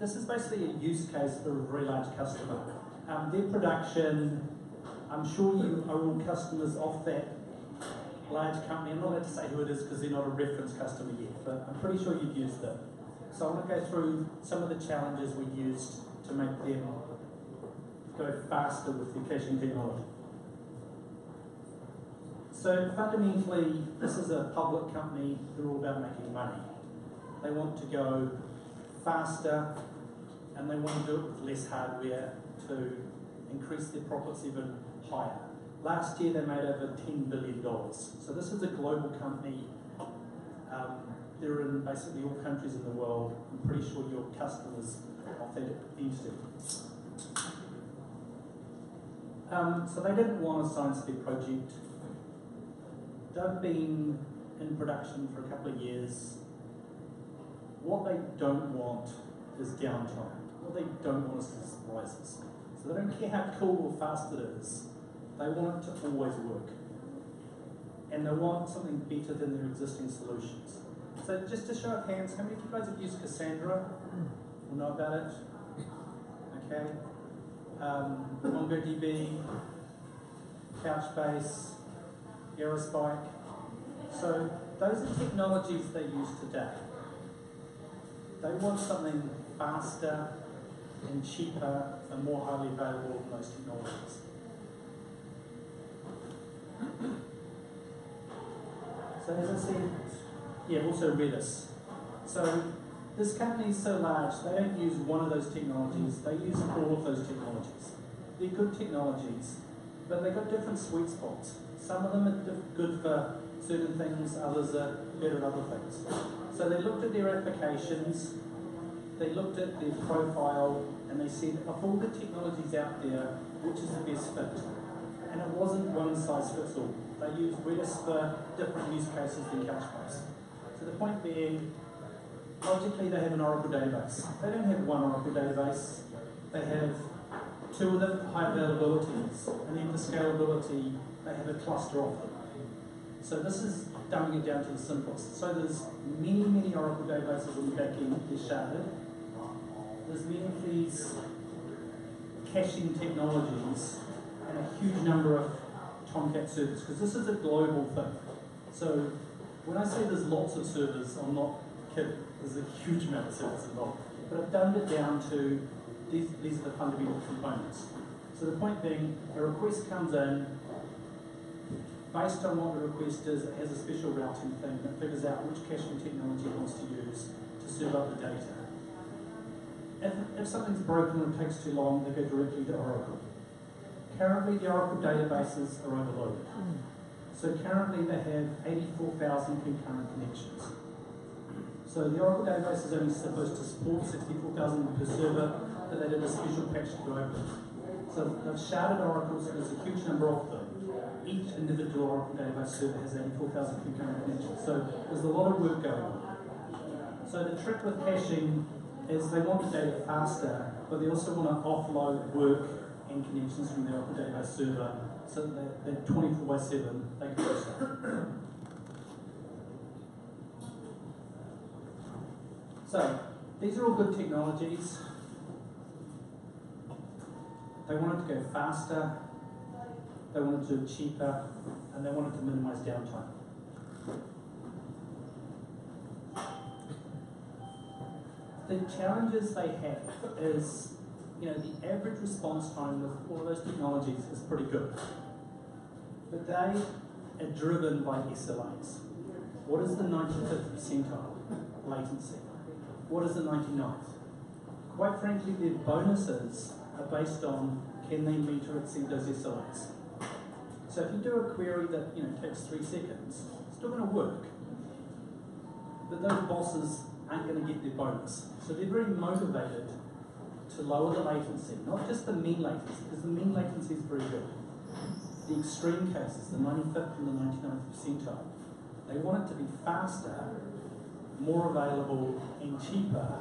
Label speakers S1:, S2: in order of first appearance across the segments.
S1: this is basically a use case for a very large customer. Um, their production, I'm sure you are all customers of that large company. I'm not allowed to say who it is because they're not a reference customer yet, but I'm pretty sure you've used them. So I want to go through some of the challenges we used to make them go faster with the caching technology. So fundamentally, this is a public company. They're all about making money. They want to go faster, and they want to do it with less hardware to increase their profits even higher. Last year, they made over $10 billion. So this is a global company. Um, they're in basically all countries in the world. I'm pretty sure your customers are that entity. Um, so they didn't want a science project. They've been in production for a couple of years. What they don't want is downtime. What they don't want is surprises. So they don't care how cool or fast it is. They want it to always work. And they want something better than their existing solutions. So just to show of hands, how many of you guys have used Cassandra? Or know about it? Okay. Um, MongoDB, Couchbase, Aerospike. So those are technologies they use today. They want something faster and cheaper and more highly available than those technologies. So as I said, yeah, also Redis. So this company is so large, they don't use one of those technologies, they use all of those technologies. They're good technologies, but they've got different sweet spots. Some of them are good for certain things, others are better at other things. So they looked at their applications, they looked at their profile, and they said, of all the technologies out there, which is the best fit? And it wasn't one size fits all. They used Redis for different use cases than Couchbase. So the point being, logically they have an Oracle database. They don't have one Oracle database. They have two of them, high availabilities, and then for scalability, they have a cluster of them. So this is dumbing it down to the simplest. So there's many, many Oracle databases on the back end they're sharded. There's many of these caching technologies and a huge number of Tomcat servers, because this is a global thing. So when I say there's lots of servers, I'm not kidding. There's a huge amount of servers involved. But I've dumbed it down to these, these are the fundamental components. So the point being, a request comes in, based on what the request is, it has a special routing thing that figures out which caching technology it wants to use to serve up the data. If, if something's broken or takes too long, they go directly to Oracle. Currently, the Oracle databases are overloaded. So currently they have 84,000 concurrent connections. So the Oracle database is only supposed to support 64,000 per server, but they did a special patch to go over. So they've sharded oracles, there's a huge number of them. Each individual Oracle database server has 84,000 concurrent connections. So there's a lot of work going on. So the trick with caching is they want the data faster, but they also want to offload work and connections from the database server so that they're 24 by 7, they can do stuff. So, these are all good technologies. They wanted to go faster, they wanted to do it cheaper, and they wanted to minimize downtime. The challenges they have is, you know, the average response time with all those technologies is pretty good. But they are driven by SLAs. What is the 95th percentile latency? What is the 99th? Quite frankly, their bonuses are based on can they meet or exceed those SLAs. So if you do a query that you know takes three seconds, it's still going to work. But those bosses aren't going to get their bonus. So they're very motivated to lower the latency, not just the mean latency, because the mean latency is very good. The extreme cases, the 95th and the 99th percentile, they want it to be faster, more available, and cheaper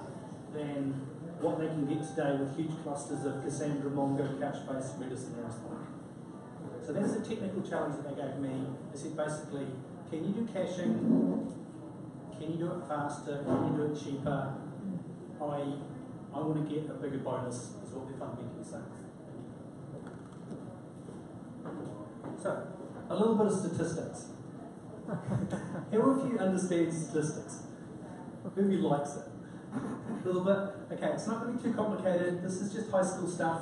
S1: than what they can get today with huge clusters of Cassandra, Mongo, Couchbase, Redis, and Aerospike. So that's the technical challenge that they gave me. They said basically, can you do caching? Can you do it faster? Can you do it cheaper? I, I want to get a bigger bonus, is what they're fundamentally saying. So, a little bit of statistics. Who of you understands statistics? Who of you likes it? A little bit? Okay, it's not going to be too complicated. This is just high school stuff,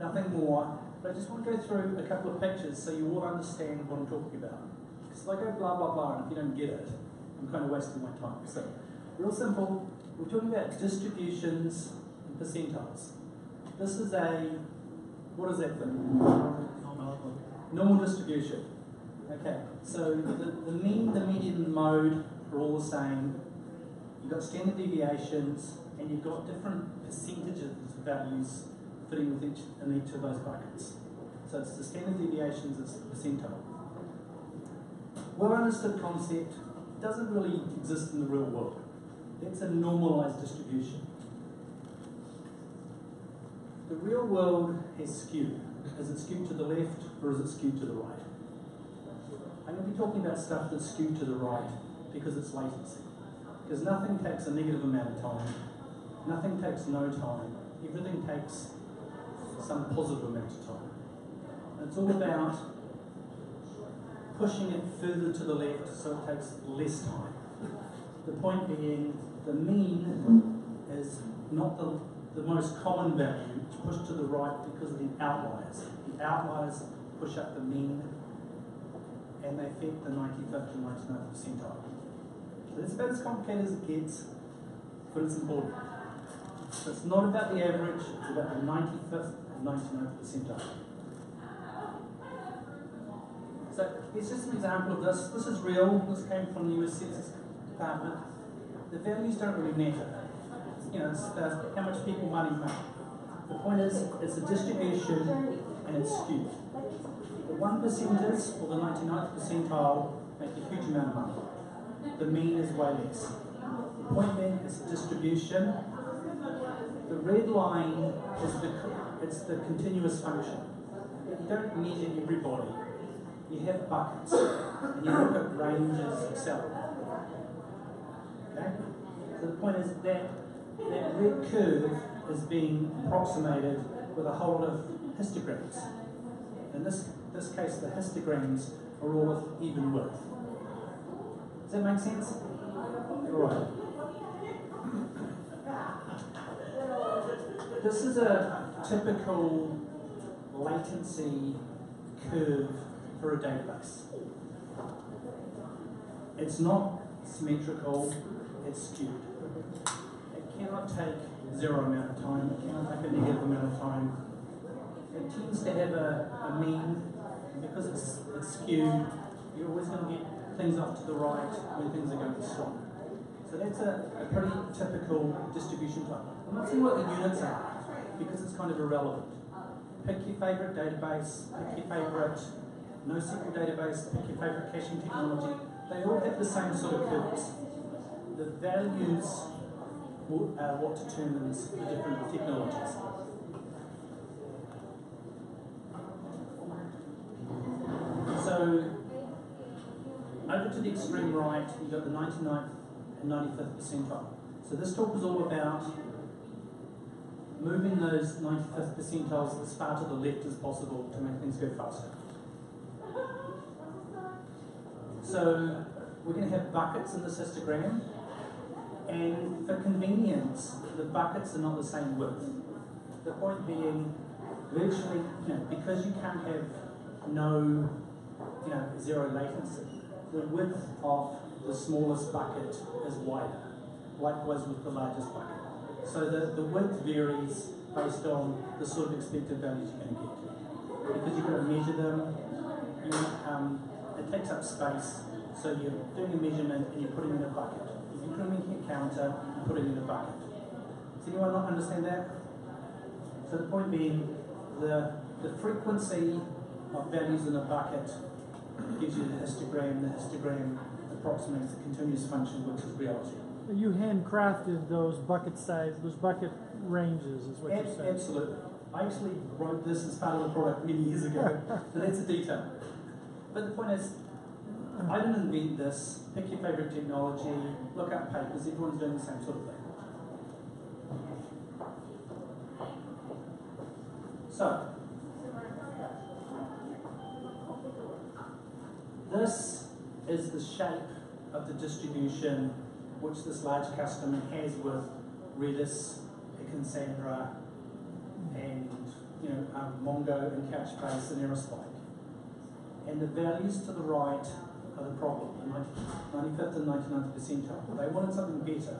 S1: nothing more. But I just want to go through a couple of pictures so you all understand what I'm talking about. Because if I go blah, blah, blah, and if you don't get it, I'm kind of wasting my time. So, real simple, we're talking about distributions and percentiles. This is a, what is that thing? Normal distribution. Okay, so the, the mean, the median, the mode are all the same. You've got standard deviations, and you've got different percentages of values fitting with each in each of those buckets. So it's the standard deviations, it's the percentile. Well understood concept doesn't really exist in the real world. That's a normalized distribution. The real world is skewed. Is it skewed to the left or is it skewed to the right? I'm going to be talking about stuff that's skewed to the right because it's latency. Because nothing takes a negative amount of time, nothing takes no time, everything takes some positive amount of time. It's all about pushing it further to the left so it takes less time. The point being, the mean is not the, the most common value, it's pushed to the right because of the outliers. The outliers push up the mean and they affect the 95th to 99th percentile. So it's about as complicated as it gets, but it's important. So it's not about the average, it's about the 95th and 99th percentile. So it's just an example of this. This is real. This came from the US Census Department. The values don't really matter. You know, it's uh, how much people money make. The point is, it's a distribution and it's skewed. The one percenters or the 99th percentile make a huge amount of money. The mean is way less. The point being, it's a distribution. The red line is the it's the continuous function. You don't measure everybody you have buckets, and you look at ranges, etc. Okay? So the point is that that red curve is being approximated with a whole of histograms. In this, this case, the histograms are all of even width. Does that make sense? All right. This is a typical latency curve for a database. It's not symmetrical, it's skewed. It cannot take zero amount of time, it cannot take a negative amount of time. It tends to have a, a mean, because it's, it's skewed, you're always going to get things off to the right when things are going strong. So that's a, a pretty typical distribution type. I'm not saying what the units are, because it's kind of irrelevant. Pick your favourite database, pick your favourite NoSQL database, pick your favorite caching technology, they all have the same sort of curves. The values are uh, what determines the different technologies. So, over to the extreme right, you've got the 99th and 95th percentile. So this talk is all about moving those 95th percentiles as far to the left as possible to make things go faster. So we're going to have buckets in this histogram, and for convenience, the buckets are not the same width. The point being, virtually, you know, because you can't have no, you know, zero latency, the width of the smallest bucket is wider. Likewise with the largest bucket. So the, the width varies based on the sort of expected values you're going to get. Because you've got to measure them, you, um, it takes up space. So you're doing a measurement and you're putting in a bucket. You're incrementing a counter and putting it in a bucket. Does anyone not understand that? So the point being, the, the frequency of values in a bucket gives you the histogram. The histogram approximates the continuous function, which is reality.
S2: You handcrafted those bucket size, those bucket ranges, is what you're saying.
S1: Absolutely. I actually wrote this as part of the product many years ago, so that's a detail. But the point is, I didn't invent this. Pick your favorite technology, look up papers, everyone's doing the same sort of thing. So, this is the shape of the distribution which this large customer has with Redis, Cassandra, and you know um, Mongo and Couchbase and Aerospike. And the values to the right are the problem, the 95th and 99th percentile. They wanted something better.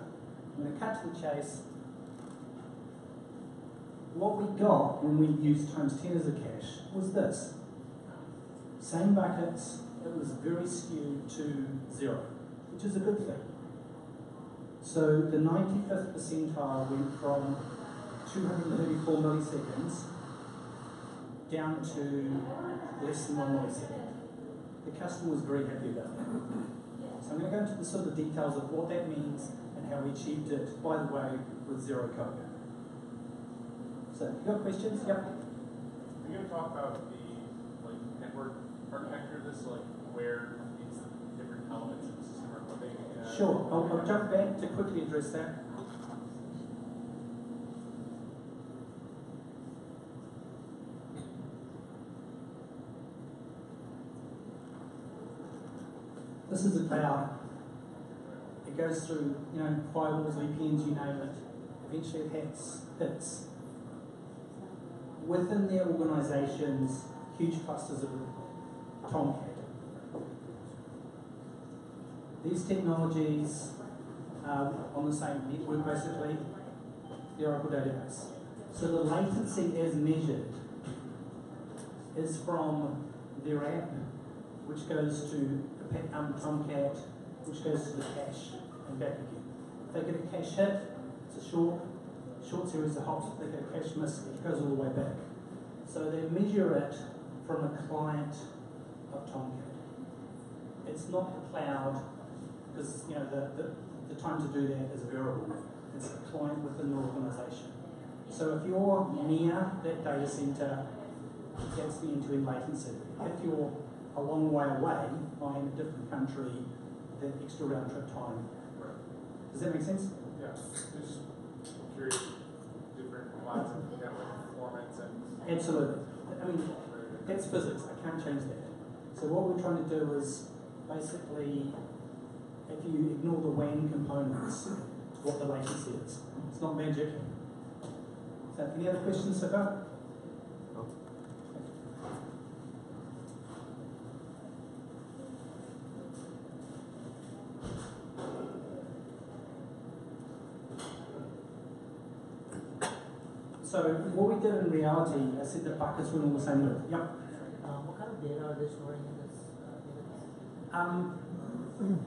S1: I'm going to cut to the chase. What we got when we used TimesTen as a cache was this. Same buckets, it was very skewed to zero, which is a good thing. So the 95th percentile went from 234 milliseconds down to less than one millisecond. The customer was very happy about that. So I'm going to go into the sort of details of what that means and how we achieved it, by the way, with zero code. So, you got questions? Yep.
S3: Are you going to talk about the like network architecture this, like where these different elements of the system are living? Uh,
S1: Sure. I'll, I'll jump back to quickly address that. This is a cloud. It goes through, you know, firewalls, VPNs, you name it. Eventually it hits, hits. Within their organizations, huge clusters of Tomcat. These technologies are on the same network basically, the Oracle database. So the latency as measured is from their app, which goes to um, Tomcat, which goes to the cache and back again. If they get a cache hit, it's a short, short series of hops. If they get a cache miss, it goes all the way back. So they measure it from a client of Tomcat. It's not the cloud, because you know the, the, the time to do that is variable. It's the client within the organization. So if you're near that data center, that's the end-to-end latency. If you're a long way away, or in a different country, that extra round trip time.
S3: Right.
S1: Does that make sense?
S3: Yeah. Just curious, different lines of network performance and.
S1: Absolutely. I mean, that's physics. I can't change that. So what we're trying to do is basically, if you ignore the WAN components, what the latency is. It's not magic. So any other questions so far? So what we did in reality, I said the buckets were all the same width. Yep.
S4: Uh, what kind of data are they storing in this uh, database?
S1: Um,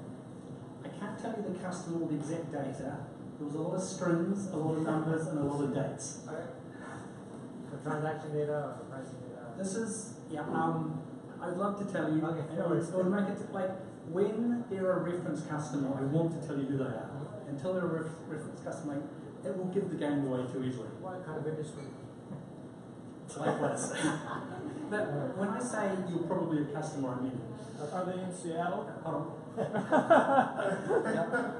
S1: can't tell you the customer or the exact data. There was a lot of strings, a lot of numbers, and a lot of dates.
S4: The transaction data or the pricing data?
S1: This is, yeah, um, I'd love to tell you,
S4: Okay,
S1: and
S4: no
S1: it
S4: worries.
S1: would make it like when they're a reference customer, I want to tell you who they are. Until they're a ref- reference customer, it will give the game away too easily.
S4: What kind of industry?
S1: Likewise. but when I say you're probably a customer, I mean,
S2: Are they in Seattle?
S1: hold on.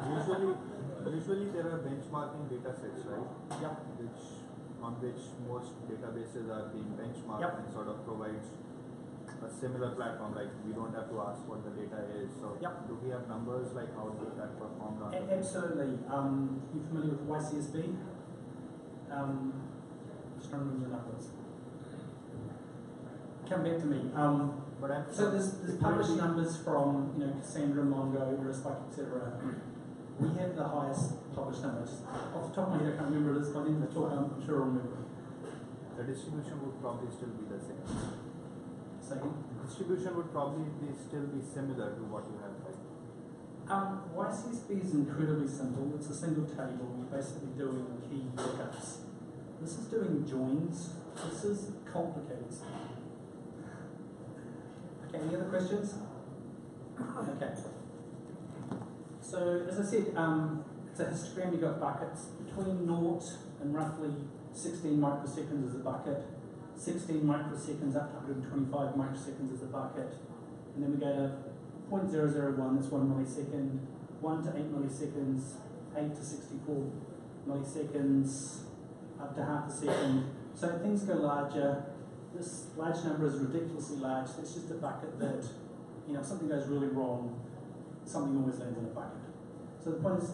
S5: Usually, usually there are benchmarking data sets, right?
S1: Yep.
S5: Which, on which most databases are being benchmarked
S1: Yep.
S5: and sort of provides a similar platform, like we don't have to ask what the data is. So
S1: Yep.
S5: do we have numbers like how did that performed on?
S1: A- Absolutely. Um, you familiar with YCSB? Um, just trying to remember the numbers. Come back to me. Um, so there's, there's published numbers from you know Cassandra, Mongo, Aerospike, etc. We have the highest published numbers. Off the top of my head, I can't remember it is, but in the talk, I'm sure I'll remember.
S5: The distribution would probably still be the same.
S1: Second.
S5: Distribution would probably be still be similar to what you have, right?
S1: Um, YCSB is incredibly simple. It's a single table. You're basically doing key lookups. This is doing joins. This is complicated any other questions? Okay. So, as I said, um, it's a histogram. You've got buckets. Between naught and roughly 16 microseconds is a bucket. 16 microseconds up to 125 microseconds is a bucket. And then we go to 0.001, that's one millisecond, 1 to 8 milliseconds, 8 to 64 milliseconds, up to half a second. So things go larger. This large number is ridiculously large. It's just a bucket that, you know, if something goes really wrong, something always lands in a bucket. So the point is,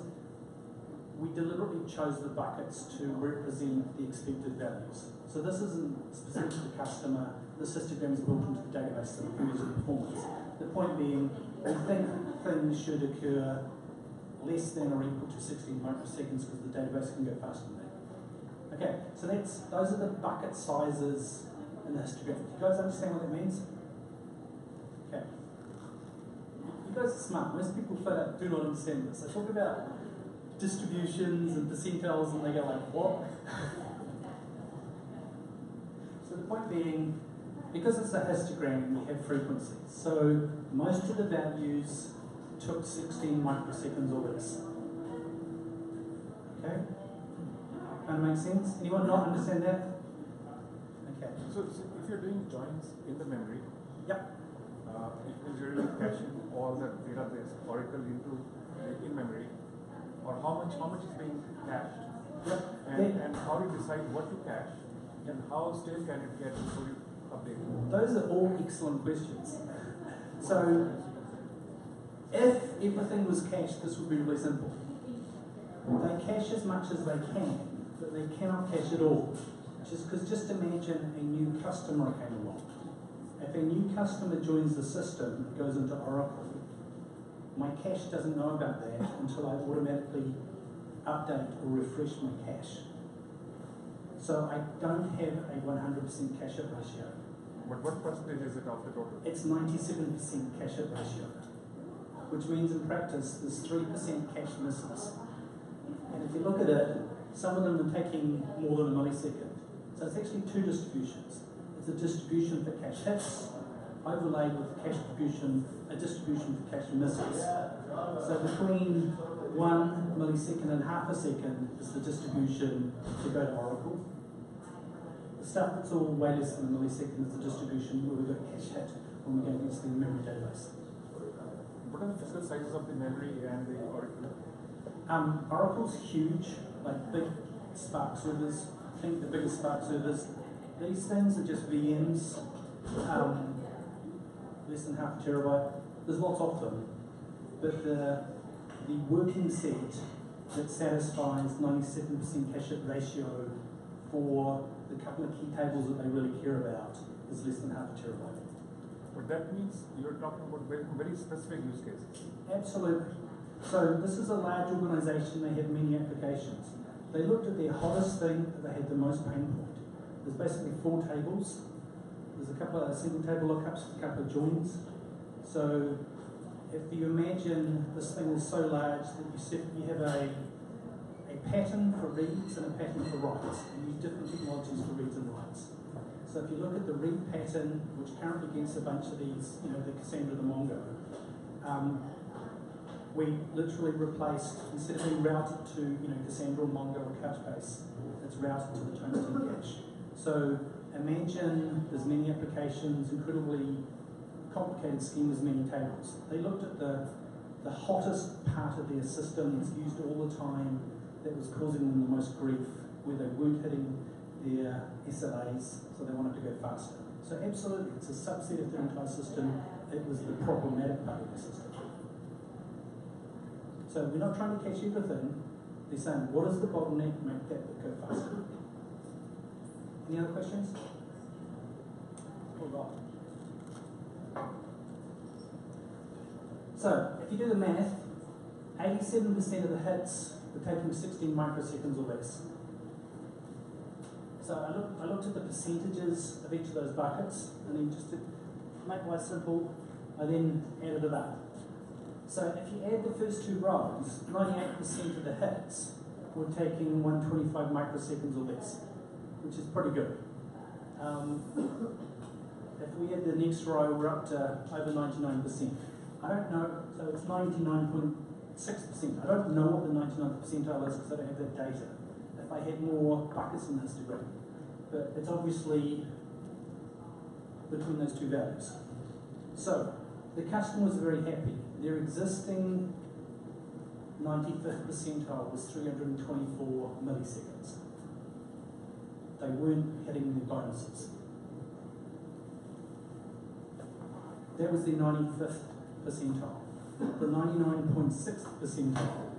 S1: we deliberately chose the buckets to represent the expected values. So this isn't specific to the customer. This histogram is built into the database so we can measure performance. The point being, we think things should occur less than or equal to 16 microseconds because the database can go faster than that. Okay, so that's those are the bucket sizes the histogram. Do you guys understand what that means? Okay. You guys are smart. Most people flat out do not understand this. I talk about distributions and percentiles and they go like, what? so the point being, because it's a histogram, we have frequencies. So most of the values took 16 microseconds or less. Okay? Kind of make sense? Anyone not understand that?
S6: So, if you're doing joins in the memory,
S1: Yep.
S6: uh, it will really caching all the database Oracle into uh, in memory, or how much how much is being cached,
S1: Yep.
S6: and, and how do you decide what to cache, and how stale can it get before you update it?
S1: Those are all excellent questions. So, if everything was cached, this would be really simple. They cache as much as they can, but they cannot cache it all. Just because, just imagine a new customer came along. If a new customer joins the system, goes into Oracle, my cache doesn't know about that until I automatically update or refresh my cache. So I don't have a 100% cache hit ratio.
S6: But what percentage is it of the total?
S1: It's 97% cache hit ratio, which means in practice there's 3% cache misses. And if you look at it, some of them are taking more than a millisecond. So it's actually two distributions. It's a distribution for cache hits, overlaid with cache distribution, a distribution for cache misses. So between one millisecond and half a second is the distribution to go to Oracle. The stuff that's all way less than a millisecond is the distribution where we got cache hit when we go against the memory database.
S6: What are the physical sizes of the memory and the Oracle?
S1: Um, Oracle's huge, like big SPARC servers. Think the biggest SPARC servers. These things are just VMs, um, less than half a terabyte. There's lots of them, but the the working set that satisfies 97% cache hit ratio for the couple of key tables that they really care about is less than half a terabyte.
S6: But that means you're talking about very, very specific use cases.
S1: Absolutely. So this is a large organisation, they have many applications. They looked at their hottest thing that they had the most pain point. There's basically four tables. There's a couple of single table lookups, a couple of joins. So if you imagine this thing is so large that you set, you have a, a pattern for reads and a pattern for writes. You use different technologies for reads and writes. So if you look at the read pattern, which currently gets a bunch of these, you know, the Cassandra, the Mongo, um, we literally replaced, instead of being routed to, you know, Cassandra or Mongo or Couchbase, it's routed to the Tony cache. So imagine there's many applications, incredibly complicated schemas, many tables. They looked at the, the hottest part of their system that's used all the time, that was causing them the most grief, where they weren't hitting their SLAs, so they wanted to go faster. So absolutely, it's a subset of their entire system. It was the problematic part of the system. So we're not trying to catch everything. They're saying, what is the bottleneck? Make that go faster. Any other questions? Hold on. So, if you do the math, 87% of the hits were taking 16 microseconds or less. So I looked, I looked at the percentages of each of those buckets, and then just to make life simple, I then added it up. So if you add the first two rows, 98% of the hits were taking 125 microseconds or less, which is pretty good. Um, if we add the next row, we're up to over 99%. I don't know, so it's 99.6%. I don't know what the 99th percentile is because I don't have that data. If I had more buckets in histogram, but it's obviously between those two values. So the customers are very happy. Their existing 95th percentile was 324 milliseconds. they weren't hitting their bonuses. That was the 95th percentile. The 99.6th percentile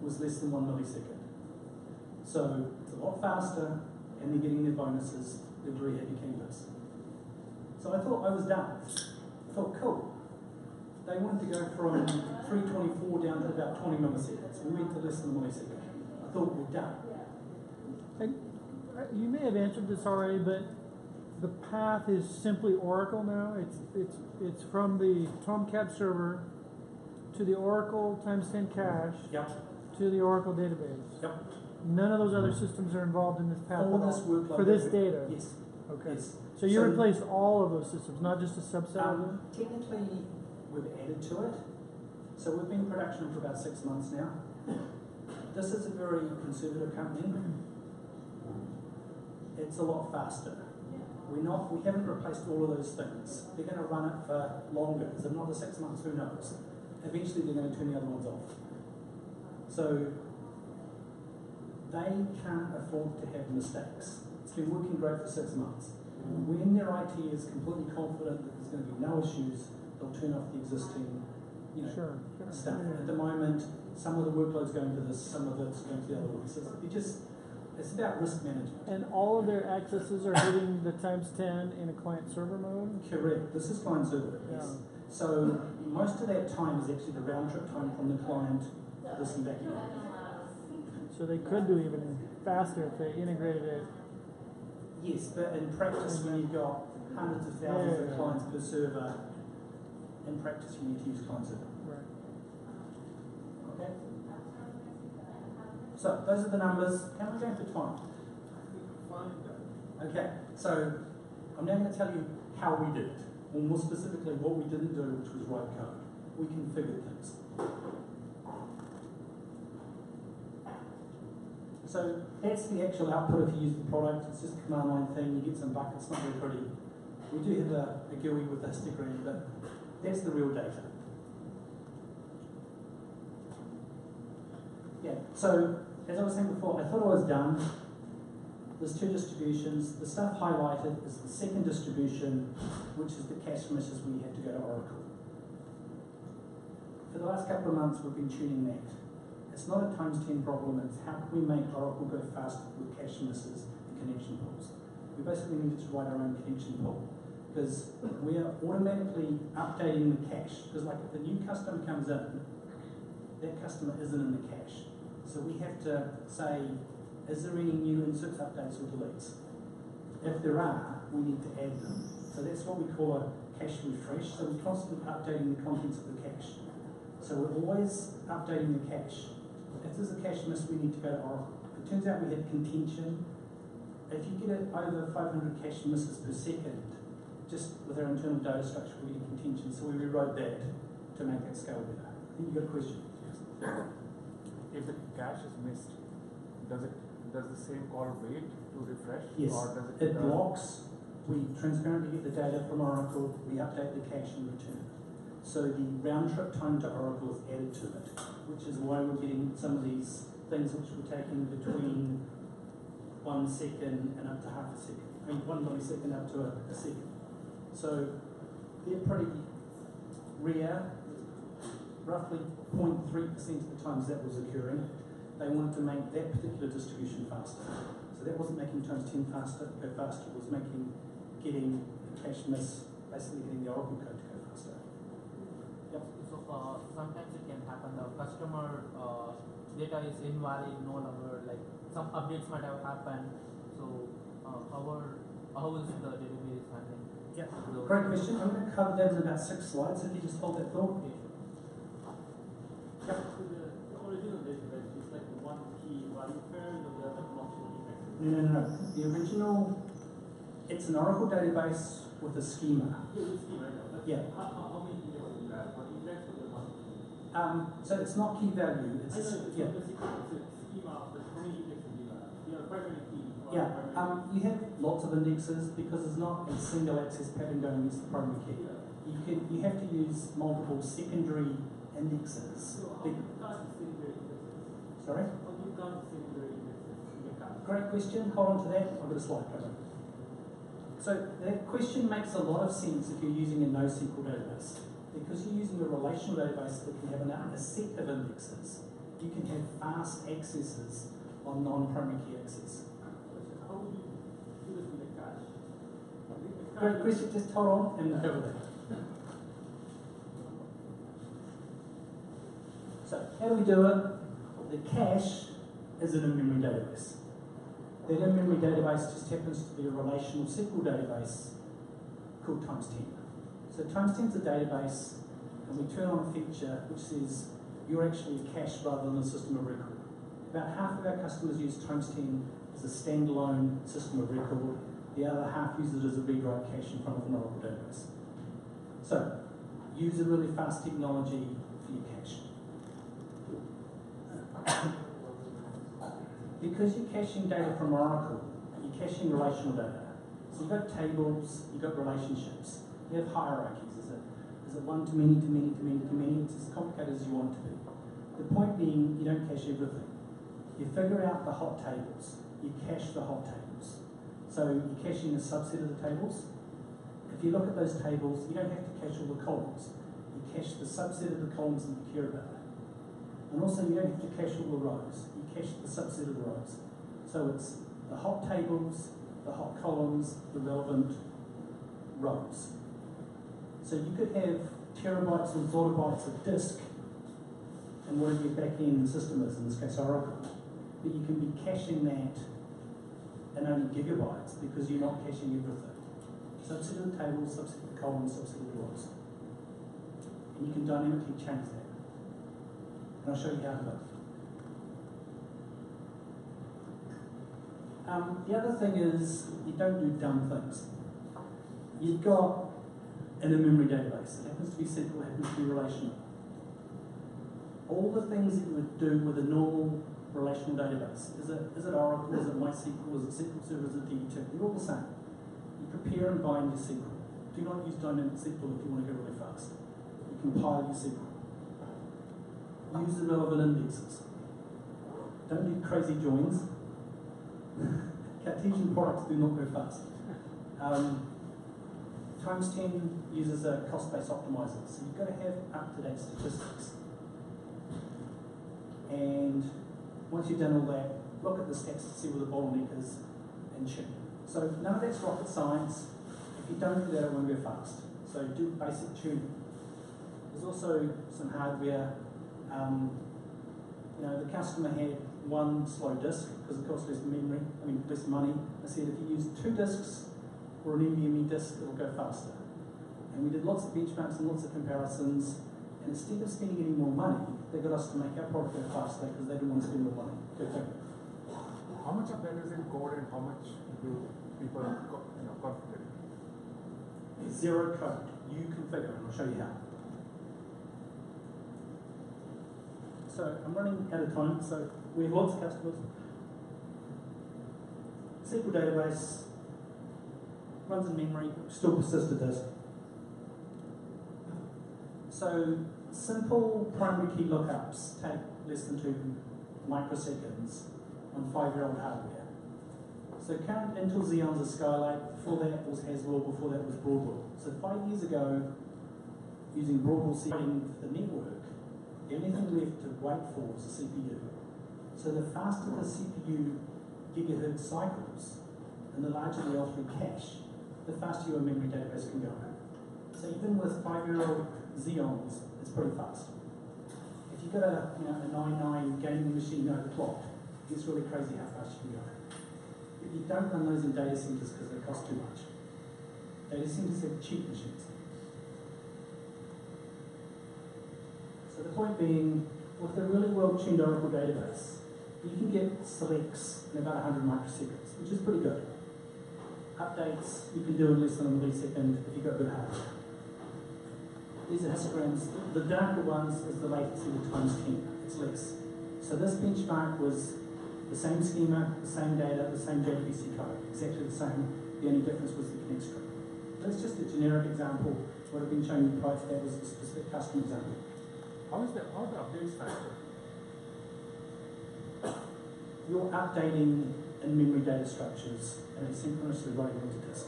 S1: was less than one millisecond. So it's a lot faster, and they're getting their bonuses. They're very happy campers. So I thought I was done. I thought, cool. They wanted to go from 324 down to about 20 milliseconds. We went to less than a millisecond. I thought we're done.
S2: And, uh, you may have answered this already, but the path is simply Oracle now. It's it's it's from the Tomcat server to the Oracle TimesTen cache
S1: Yep.
S2: to the Oracle database.
S1: Yep.
S2: None of those other systems are involved in this path
S1: All this workload.
S2: for this
S1: that-
S2: data.
S1: Yes.
S2: Okay.
S1: Yes.
S2: So you
S1: So-
S2: replaced all of those systems, not just a subset of them.
S1: Um, technically, we've added to it. So we've been in production for about six months now. This is a very conservative company. It's a lot faster. We're not, we haven't replaced all of those things. They're going to run it for longer. Is it another six months? Who knows? Eventually, they're going to turn the other ones off. So they can't afford to have mistakes. It's been working great for six months. When their IT is completely confident that there's going to be no issues, they'll turn off the existing, you know,
S2: Sure. sure.
S1: stuff.
S2: Yeah.
S1: At the moment, some of the workload's going to this, some of it's going to the other one. So it's just, it's about risk management.
S2: And all of their accesses are hitting the TimesTen in a client server mode.
S1: Correct. This is client server. Yes.
S2: Yeah.
S1: So most of that time is actually the round trip time from the client to this and back.
S2: So they could do even faster if they integrated it.
S1: Yes, but in practice, when you've got hundreds of thousands
S2: Yeah.
S1: of clients per server, in practice you need to use client server.
S2: Right.
S1: Okay? So those are the numbers. How am I going for time? Okay, so I'm now going to tell you how we did it, or more specifically, what we didn't do, which was write code. We configured things. So that's the actual output if you use the product. It's just a command line thing. You get some buckets, not very pretty. We do have a, a GUI with a histogram, but that's the real data. Yeah, so as I was saying before, I thought I was done. There's two distributions. The stuff highlighted is the second distribution, which is the cache misses you have to go to Oracle. For the last couple of months, we've been tuning that. It's not a TimesTen problem, it's how can we make Oracle go faster with cache misses and connection pools. We basically need to write our own connection pool because we are automatically updating the cache. Because like if a new customer comes in, that customer isn't in the cache. So we have to say, is there any new inserts, updates, or deletes? If there are, we need to add them. So that's what we call a cache refresh. So we're constantly updating the contents of the cache. So we're always updating the cache. If there's a cache miss, we need to go to Oracle. It turns out we had contention. If you get it over 500 cache misses per second, just with our internal data structure, we get contention. So we rewrote that to make that scale better. I think you got a question. Yes.
S6: If the cache is missed, does it does the same call wait to refresh?
S1: Yes,
S6: Or does it,
S1: It blocks, we transparently get the data from Oracle, we update the cache and return it. So the round trip time to Oracle is added to it, which is why we're getting some of these things which were taking between one second and up to half a second. I mean, one millisecond up to a, a second. So they're pretty rare. Roughly 0.3% of the times that was occurring, they wanted to make that particular distribution faster. So that wasn't making TimesTen faster, go faster, it was making, getting the cache miss, basically getting the Oracle code to go faster. Yep.
S4: So uh, sometimes it can happen. The customer uh, data is invalid, no longer like some updates might have happened. So uh, how are how is the database handling?
S1: Yeah. Great question. I'm going to cover that in about six slides. If you just hold that thought.
S4: Okay.
S1: Yep.
S7: So the, the original database is like one key value pair and the other blocks effects.
S1: No, no, no, no. The original, it's an Oracle database with a schema.
S7: Yeah, we see right
S1: Yeah.
S7: How, how, how many indexes do you have? One index or the one?
S1: Um, so it's not key value. It's
S7: I know it's
S1: yeah.
S7: the sequence, it's a schema of the, how many indexes you have? You have quite many keys. or
S1: Yeah, um, you have lots of indexes because there's not a single access pattern going against the primary key. You can you have to use multiple secondary indexes.
S7: So how do you secondary indexes?
S1: Sorry?
S7: How do you secondary indexes in the cache?
S1: great question. Hold on to that. I've got a slide coming. So that question makes a lot of sense if you're using a NoSQL database. Because you're using a relational database that can have an, a set of indexes, you can have fast accesses on non-primary key access.
S7: How would you do this with the cache? The cache
S1: Great question. Just hold on and cover. So how do we do it? The cache is an in-memory database. That in-memory database just happens to be a relational SQL database called TimesTen. So TimesTen is a database, and we turn on a feature which says you're actually a cache rather than a system of record. About half of our customers use TimesTen as a standalone system of record. The other half uses it as a read-write cache in front of an Oracle database. So, use a really fast technology for your cache. because you're caching data from Oracle, you're caching relational data. So you've got tables, you've got relationships, you have hierarchies. Is it, is it one to many, to many, to many, to many? It's as complicated as you want it to be. The point being, you don't cache everything. You figure out the hot tables, you cache the hot tables. So you're caching a subset of the tables. If you look at those tables, you don't have to cache all the columns. You cache the subset of the columns that you care about. And also you don't have to cache all the rows. You cache the subset of the rows. So it's the hot tables, the hot columns, the relevant rows. So you could have terabytes or zettabytes of disk and whatever your back-end system is, in this case Oracle. But you can be caching that in only gigabytes because you're not caching everything. Subset of the table, subset of the column, subset of the rows. And you can dynamically change that. And I'll show you how to do it. Um, the other thing is you don't do dumb things. You've got an in-memory database. It happens to be SQL, it happens to be relational. All the things that you would do with a normal relational database. Is it, is it Oracle, is it MySQL, is it SQL Server, is it DB2? They're all the same. You prepare and bind your SQL. Do not use dynamic SQL if you want to go really fast. You compile your SQL. Use the relevant indexes. Don't do crazy joins. Cartesian products do not go fast. Um, TimesTen uses a cost-based optimizer, so you've got to have up-to-date statistics. And once you've done all that, look at the stats to see where the bottleneck is and tune. So none of that's rocket science. If you don't do that, it won't go fast. So do basic tuning. There's also some hardware. Um, you know, the customer had one slow disk because it costs less memory, I mean less money. I said if you use two disks or an NVMe disk, it'll go faster. And we did lots of benchmarks and lots of comparisons. And instead of spending any more money, they got us to make our product faster because they didn't want to spend more money. Figure.
S6: How much of that is in code and how much do people you know, configure?
S1: Zero code. You configure, and I'll show you how. So I'm running out of time, so we have lots of customers. SQL database runs in memory, still persisted disk. So simple primary key lookups take less than two microseconds on five-year-old hardware. So current Intel Xeons are Skylake, before that was Haswell, before that was Broadwell. So five years ago, using Broadwell for the network, the only thing left to wait for was the CPU. So the faster the CPU gigahertz cycles, and the larger the L3 cache, the faster your memory database can go. So even with five-year-old Xeons, it's pretty fast. If you've got a, you know, a 9.9 gaming machine overclocked, it's really crazy how fast you can go. But you don't run those in data centers because they cost too much. Data centers have cheap machines. So the point being, with a really well-tuned Oracle database, you can get selects in about 100 microseconds, which is pretty good. Updates you can do in less than a millisecond if you've got good hardware. These are histograms. The darker ones is the latency with TimesTen. It's less. So this benchmark was the same schema, the same data, the same JDBC code, exactly the same. The only difference was the connect string. That's just a generic example. What I've been showing you prior to that was a specific custom example.
S6: How is the, how the updates factored?
S1: You're updating in-memory data structures and asynchronously writing into disk.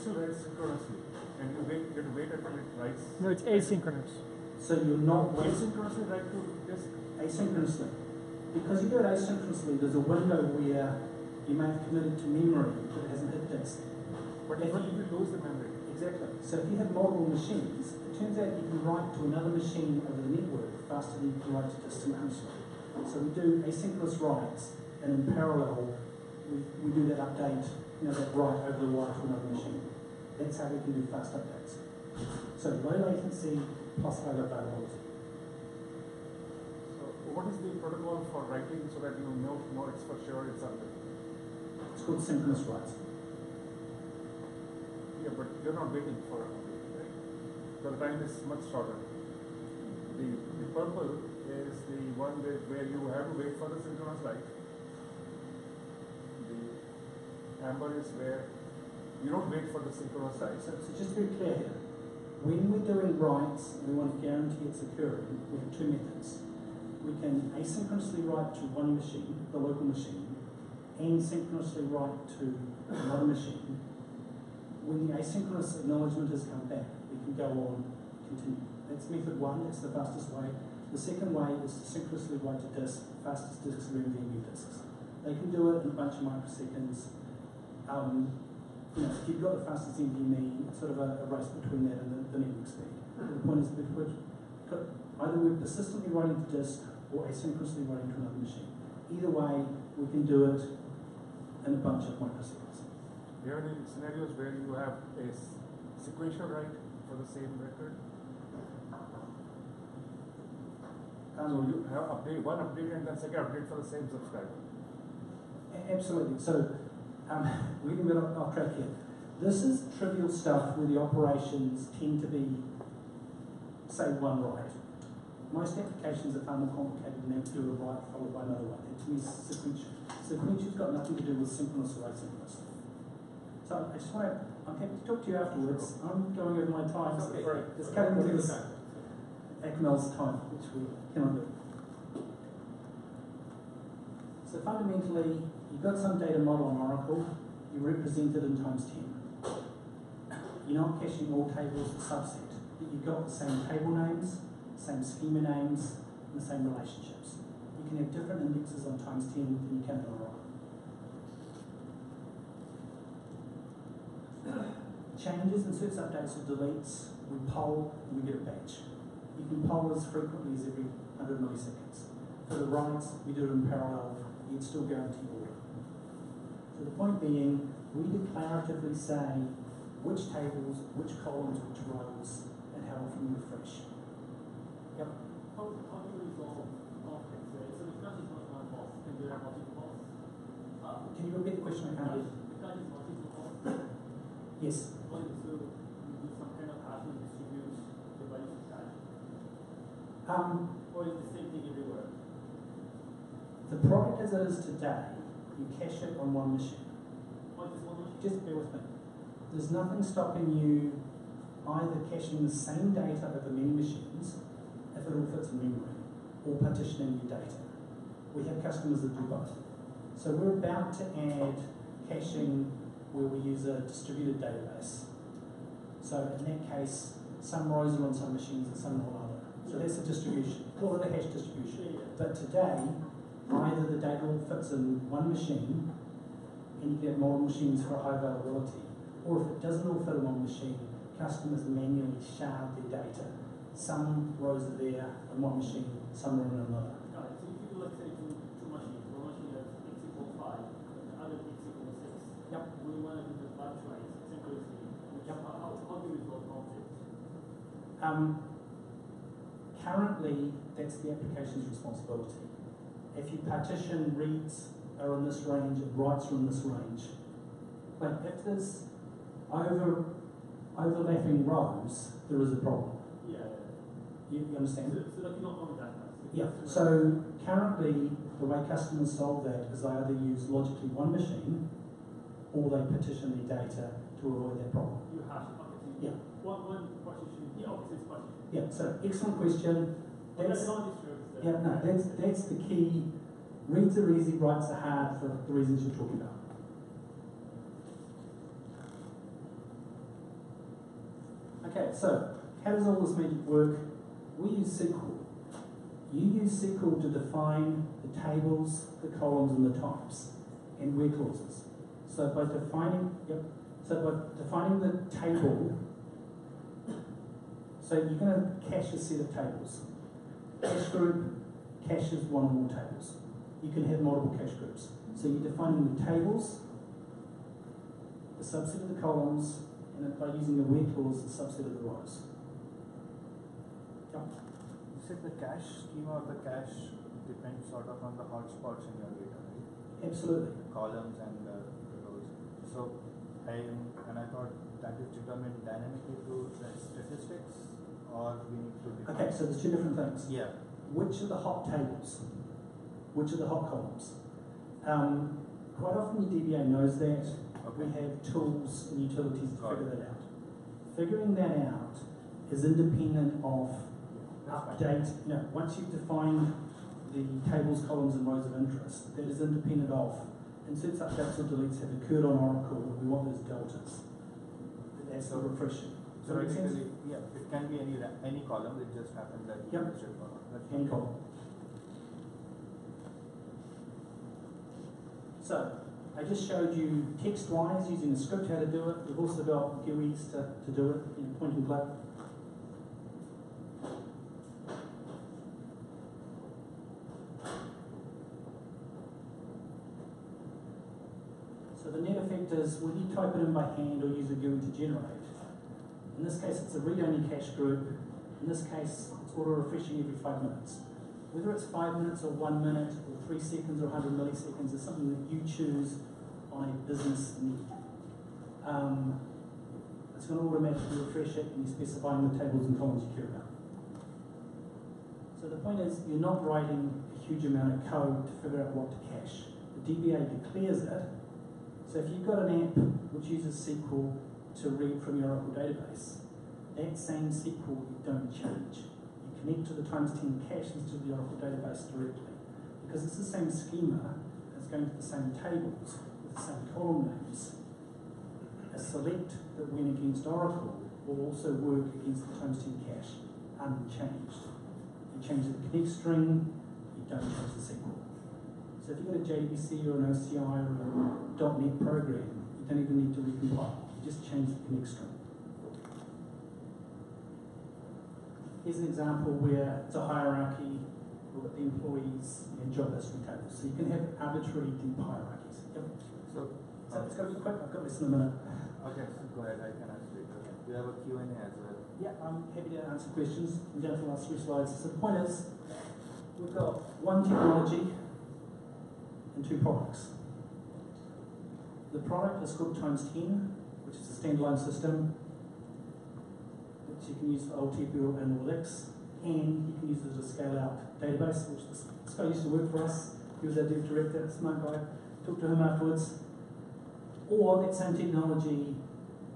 S6: Still writes synchronously, and you wait, you have to wait until it writes.
S2: No, it's asynchronous.
S1: So you're not waiting
S6: Asynchronously write to disk.
S1: asynchronously. Because you do it asynchronously, there's a window where you may have committed to memory that hasn't hit disk.
S6: But
S1: If
S6: if
S1: you-
S6: you lose the memory.
S1: Exactly. So if you have multiple machines, it turns out you can write to another machine over the network faster than you can write to disk synchronously. So we do asynchronous writes, and in parallel, we, we do that update, you know, that write over the wire to another machine. That's how we can do fast updates. So low latency plus high availability.
S6: So what is the protocol for writing so that you know, know it's for sure it's up there?
S1: It's called synchronous writes.
S6: Yeah, but you're not waiting for it, right? So the time is much shorter. The, the purple is the one that where you have to wait for the synchronous write. The amber is where you don't wait for the synchronous.
S1: So, so just to be clear here, when we're doing writes and we want to guarantee it's occurring, we have two methods. We can asynchronously write to one machine, the local machine, and synchronously write to another machine. When the asynchronous acknowledgement has come back, we can go on, continue. That's method one, that's the fastest way. The second way is to synchronously write to disk, fastest disks are NVMe disks. They can do it in a bunch of microseconds. Um, you know, if you've got the fastest NVMe, it's sort of a, a race between that and the, the network speed. The point is that got, either we're persistently writing to disk or asynchronously writing to another machine. Either way, we can do it in a bunch of microseconds.
S6: You have any scenarios where you have a sequential write for the same record? so
S1: Um,
S6: you have update one update and then second update for the same subscriber.
S1: Absolutely. So um, we're going to get off, track here. This is trivial stuff where the operations tend to be, say, one right. Most applications are far more complicated than that to do a write followed by another one. It to me is sequential. Sequential's got nothing to do with synchronous or asynchronous. So I just want to, I'm happy to talk to you afterwards. I'm going over my time. so It's cutting into this Akmal's time, which we cannot do. So fundamentally, you've got some data model on Oracle, you represent it in TimesTen. You're not caching all tables as subset, but you've got the same table names, same schema names, and the same relationships. You can have different indexes on TimesTen than you can on Oracle. Changes, inserts, updates, or deletes, we poll, and we get a batch. You can poll as frequently as every 100 milliseconds. For the writes, we do it in parallel, you'd still guarantee order. The point being, we declaratively say which tables, which columns, which rows, and how often you refresh. Yep.
S7: How, how do you resolve conflicts. So the cache is not one boss, and there are multiple bosses. Uh,
S1: Can you repeat the question I can't hear?
S7: the cache multiple bosses.
S1: Yes.
S7: What is so you do some kind of hashing distribute the values of cache?
S1: Um,
S7: Or is the same thing everywhere?
S1: the product as it is today, you cache it on one machine.
S7: Or is this one machine?
S1: Just bear with me. There's nothing stopping you either caching the same data over many machines, if it all fits in memory, or partitioning your data. We have customers that do both. So we're about to add caching where we use a distributed database. So in that case, some rows are on some machines and some are on other. So that's a distribution. Call it a hash distribution. But today, either the data all fits in one machine, and you get more machines for high availability, or if it doesn't all fit in one machine, customers manually shard their data. Some rows are there in one machine, some are in another.
S7: Alright, so you do let's say two, two machines, one machine has x equals five, the other x equals six.
S1: Yep.
S7: We want to do the batch synchronously,
S1: Yep.
S7: how, how, how do you resolve conflicts?
S1: Um, currently, that's the application's responsibility. If you partition reads are in this range and writes are in this range, But if there's over overlapping rows, there is a problem.
S7: Yeah.
S1: You, you understand?
S7: so don't own that.
S1: Yeah, so currently, the way customers solve that is they either use logically one machine or they partition their data to avoid that problem.
S7: You hash it, okay,
S1: Yeah.
S7: one, one partition, yeah, so it's partition.
S1: Yeah, so excellent question.
S7: That's
S1: That's,
S7: not distributed.
S1: Yeah, no, that's, that's the key Reads are easy, writes are hard for the reasons you're talking about. Okay, so how does all this magic work? We use SQL. You use SQL to define the tables, the columns, and the types, and where clauses. So by defining, yep, so by defining the table, so you're going to cache a set of tables. Cache group caches one or more tables. You can have multiple cache groups. So you're defining the tables, the subset of the columns, and then by using the where clause, the subset of the rows. Yep.
S5: You said the cache schema or the cache depends sort of on the hotspots in your data, right?
S1: Absolutely.
S5: Columns and uh, rows. So I and I thought that is determined dynamically through the statistics, or we need to define.
S1: Okay, so there's two different things.
S5: yeah.
S1: Which are the hot tables? Which are the hot columns? Um, quite often the DBA knows that. We have tools and utilities to
S5: Got
S1: figure that out. Figuring that out is independent of
S5: fine.
S1: update. Know, once you've defined the tables, columns, and rows of interest, that is independent of inserts, updates, or deletes have occurred on Oracle. We want those deltas. That's the refreshing. Does
S5: So
S1: that make
S5: basically, yeah, it can be any ra- any column. It just happens that you
S1: Yep.
S5: use it for that's
S1: Any column. So, I just showed you text-wise using a script how to do it. We've also got GUIs to, to do it, in point and click. So the net effect is when you type it in by hand or use a GUI to generate, in this case it's a read-only cache group, in this case it's auto-refreshing every five minutes. Whether it's five minutes or one minute or three seconds or 100 milliseconds is something that you choose on a business need. Um, it's going to automatically refresh it and you're specifying the tables and columns you care about. So the point is, you're not writing a huge amount of code to figure out what to cache. The DBA declares it. So if you've got an app which uses SQL to read from your Oracle database, that same SQL you don't change. You connect to the TimesTen caches to the Oracle database directly. Because it's the same schema, it's going to the same tables with the same column names. A select that went against Oracle will also work against the TimesTen cache unchanged. You change the connect string, you don't change the SQL. So if you've got a JDBC or an OCI or a .NET program, you don't even need to recompile. Just change the string. Here's an example where it's a hierarchy, we've got the employees and job history tables. So you can have arbitrary deep hierarchies. Yep.
S5: So,
S1: So it's uh, got to be quick, I've got this in a minute.
S5: okay, so go ahead. I can ask later. We have a Q&A as well.
S1: Yeah, I'm happy to answer questions. I'm down to the last three slides. So the point is, we've got one technology and two products. The product is called TimesTen, which is a standalone system, which you can use for OLTP or analytics, and you can use it as a scale-out database, which this, guy used to work for us. He was our dev director, smart guy. Talked to him afterwards. Or that same technology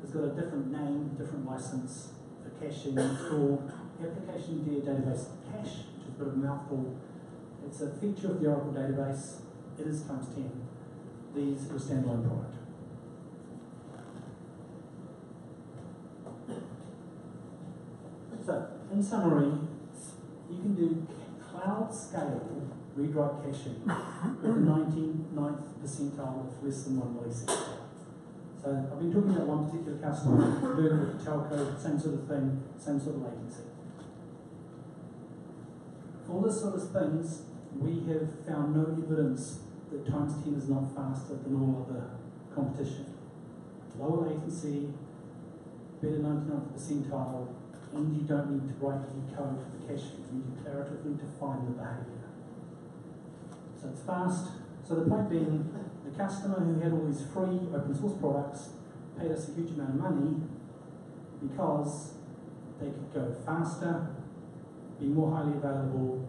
S1: has got a different name, different license for caching. Called Application Via Database Cache, which is a bit of a mouthful. It's a feature of the Oracle database. It is TimesTen. These are a standalone product. So, in summary, you can do cloud scale read-write caching with the 99th percentile of less than one millisecond. So I've been talking about one particular customer, with telco, same sort of thing, same sort of latency. For all this sort of things, we have found no evidence that TimesTen is not faster than all other competition. Lower latency, better 99th percentile, and you don't need to write any code for the caching. You declaratively define the behavior. So it's fast. So the point being, the customer who had all these free open source products paid us a huge amount of money because they could go faster, be more highly available,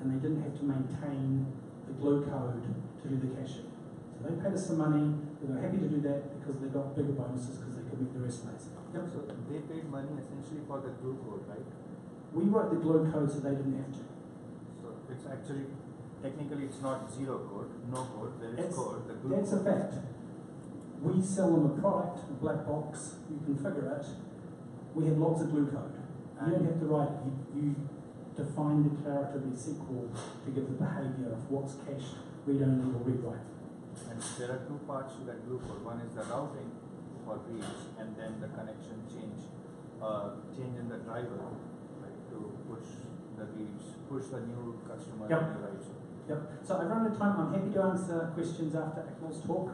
S1: and they didn't have to maintain the glue code to do the caching. So they paid us some money, they were happy to do that because they got bigger bonuses because they could meet their SLAs.
S5: So they paid money essentially for the glue code, right?
S1: We wrote the glue code so they didn't have to.
S5: So it's actually technically it's not zero code, no code, there is
S1: That's-
S5: code, the glue
S1: That's a fact. We sell them a product, a black box, you configure it, we have lots of glue code. And You don't have to write it, you, you define declaratively SQL to give the behavior of what's cached, read only or read write.
S5: And there are two parts to that glue code. One is the routing for reads and then the connection change, uh, change in the driver, like to push the reads, push the new customer
S1: Yep.
S5: and the.
S1: Yep, so I've run out of time, I'm happy to answer questions after Akmal's talk.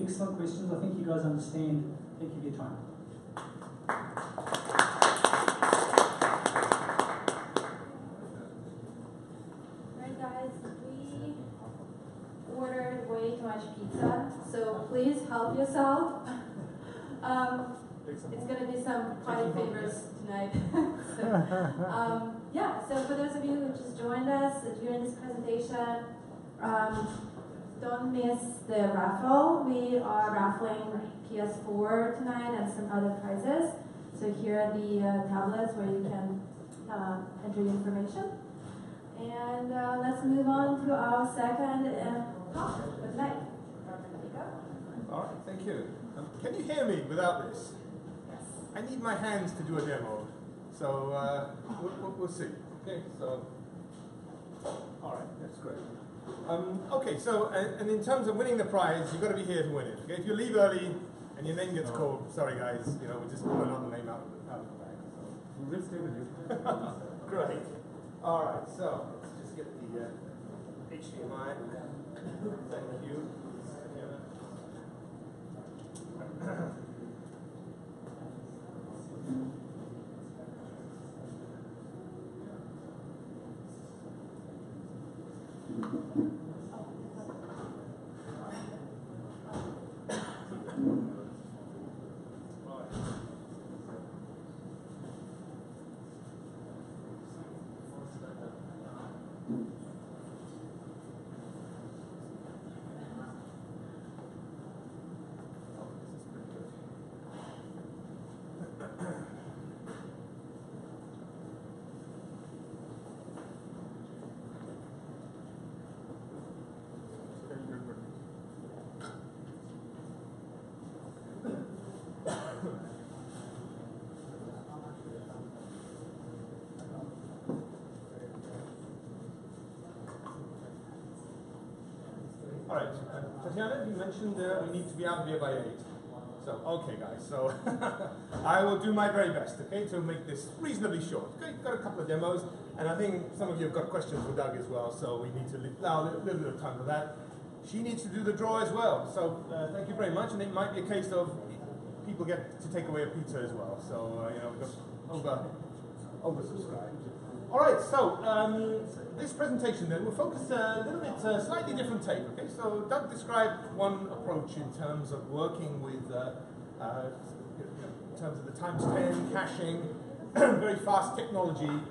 S1: Excellent questions, I think you guys understand, thank you for your time.
S8: Alright guys, we ordered way too much pizza, so please help yourself. Um, it's gonna be some party favors tonight. So, um, yeah, so for those of you who just joined us during this presentation, um, don't miss the raffle. We are raffling PS4 tonight and some other prizes. So here are the uh, tablets where you can uh, enter your information. And uh, let's move on to our second uh, talk for the night.
S9: All right, thank you. Can you hear me without this?
S8: Yes.
S9: I need my hands to do a demo, so uh, we'll, we'll, we'll see. Okay, so all right, that's great. Um, okay, so and, and in terms of winning the prize, you've got to be here to win it. Okay, if you leave early and your name gets called, sorry guys, you know we're just pulling another name out of the, out of the bag. So.
S6: We will stay with you.
S9: Great. All right, so let's just get the uh, HDMI. Thank you. All right, Tatiana, you mentioned uh, we need to be out of here by eight. So, okay, guys. So, I will do my very best, okay, to make this reasonably short. Okay, got a couple of demos, and I think some of you have got questions for Doug as well. So we need to allow a little, little bit of time for that. She needs to do the draw as well. So, uh, thank you very much. And it might be a case of people get to take away a pizza as well. So, uh, you know, we've got over oversubscribed. All right, so um, this presentation then, we'll focus a little bit, uh, slightly different take, okay? So Doug described one approach in terms of working with, uh, uh, in terms of the TimesTen, caching, very fast technology.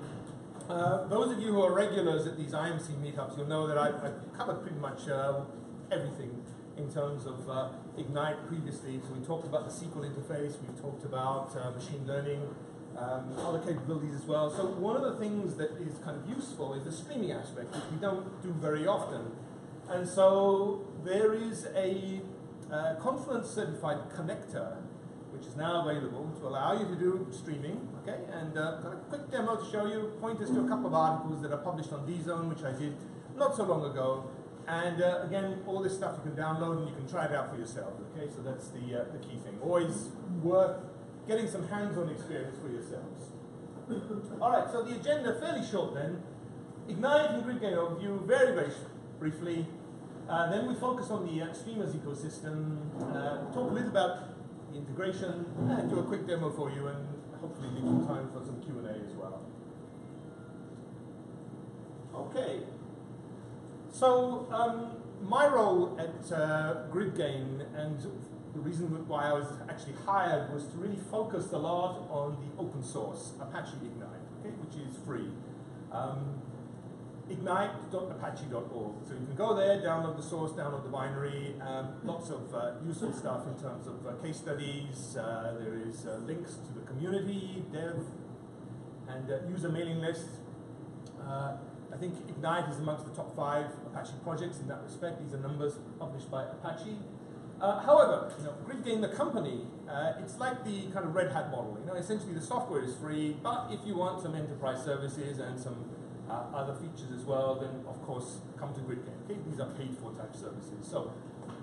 S9: Uh, those of you who are regulars at these IMC meetups, you'll know that I've, I've covered pretty much uh, everything in terms of uh, Ignite previously. So we talked about the SQL interface, we've talked about machine learning, um, other capabilities as well. So one of the things that is kind of useful is the streaming aspect, which we don't do very often. And so there is a uh, Confluent certified connector, which is now available to allow you to do streaming. Okay, and uh, got a quick demo to show you, pointers to a couple of articles that are published on DZone, which I did not so long ago. And uh, again, all this stuff you can download and you can try it out for yourself. Okay, so that's the uh, the key thing. Always worth getting some hands-on experience for yourselves. All right, so the agenda fairly short then. Ignite and GridGain overview very very briefly. Uh, then we focus on the uh, streamers ecosystem. Uh, talk a little about integration and do a quick demo for you, and hopefully leave some time for some Q and A as well. Okay. So um, my role at uh, GridGain and the reason why I was actually hired was to really focus a lot on the open source Apache Ignite, okay, which is free. Um, ignite.apache.org. So you can go there, download the source, download the binary, um, lots of uh, useful stuff in terms of uh, case studies. Uh, there is uh, links to the community, dev, and uh, user mailing list. Uh, I think Ignite is amongst the top five Apache projects in that respect. These are numbers published by Apache. Uh, however, you know, GridGain, the company, uh, it's like the kind of Red Hat model. You know, essentially the software is free, but if you want some enterprise services and some uh, other features as well, then of course come to GridGain. Okay, these are paid for type services. So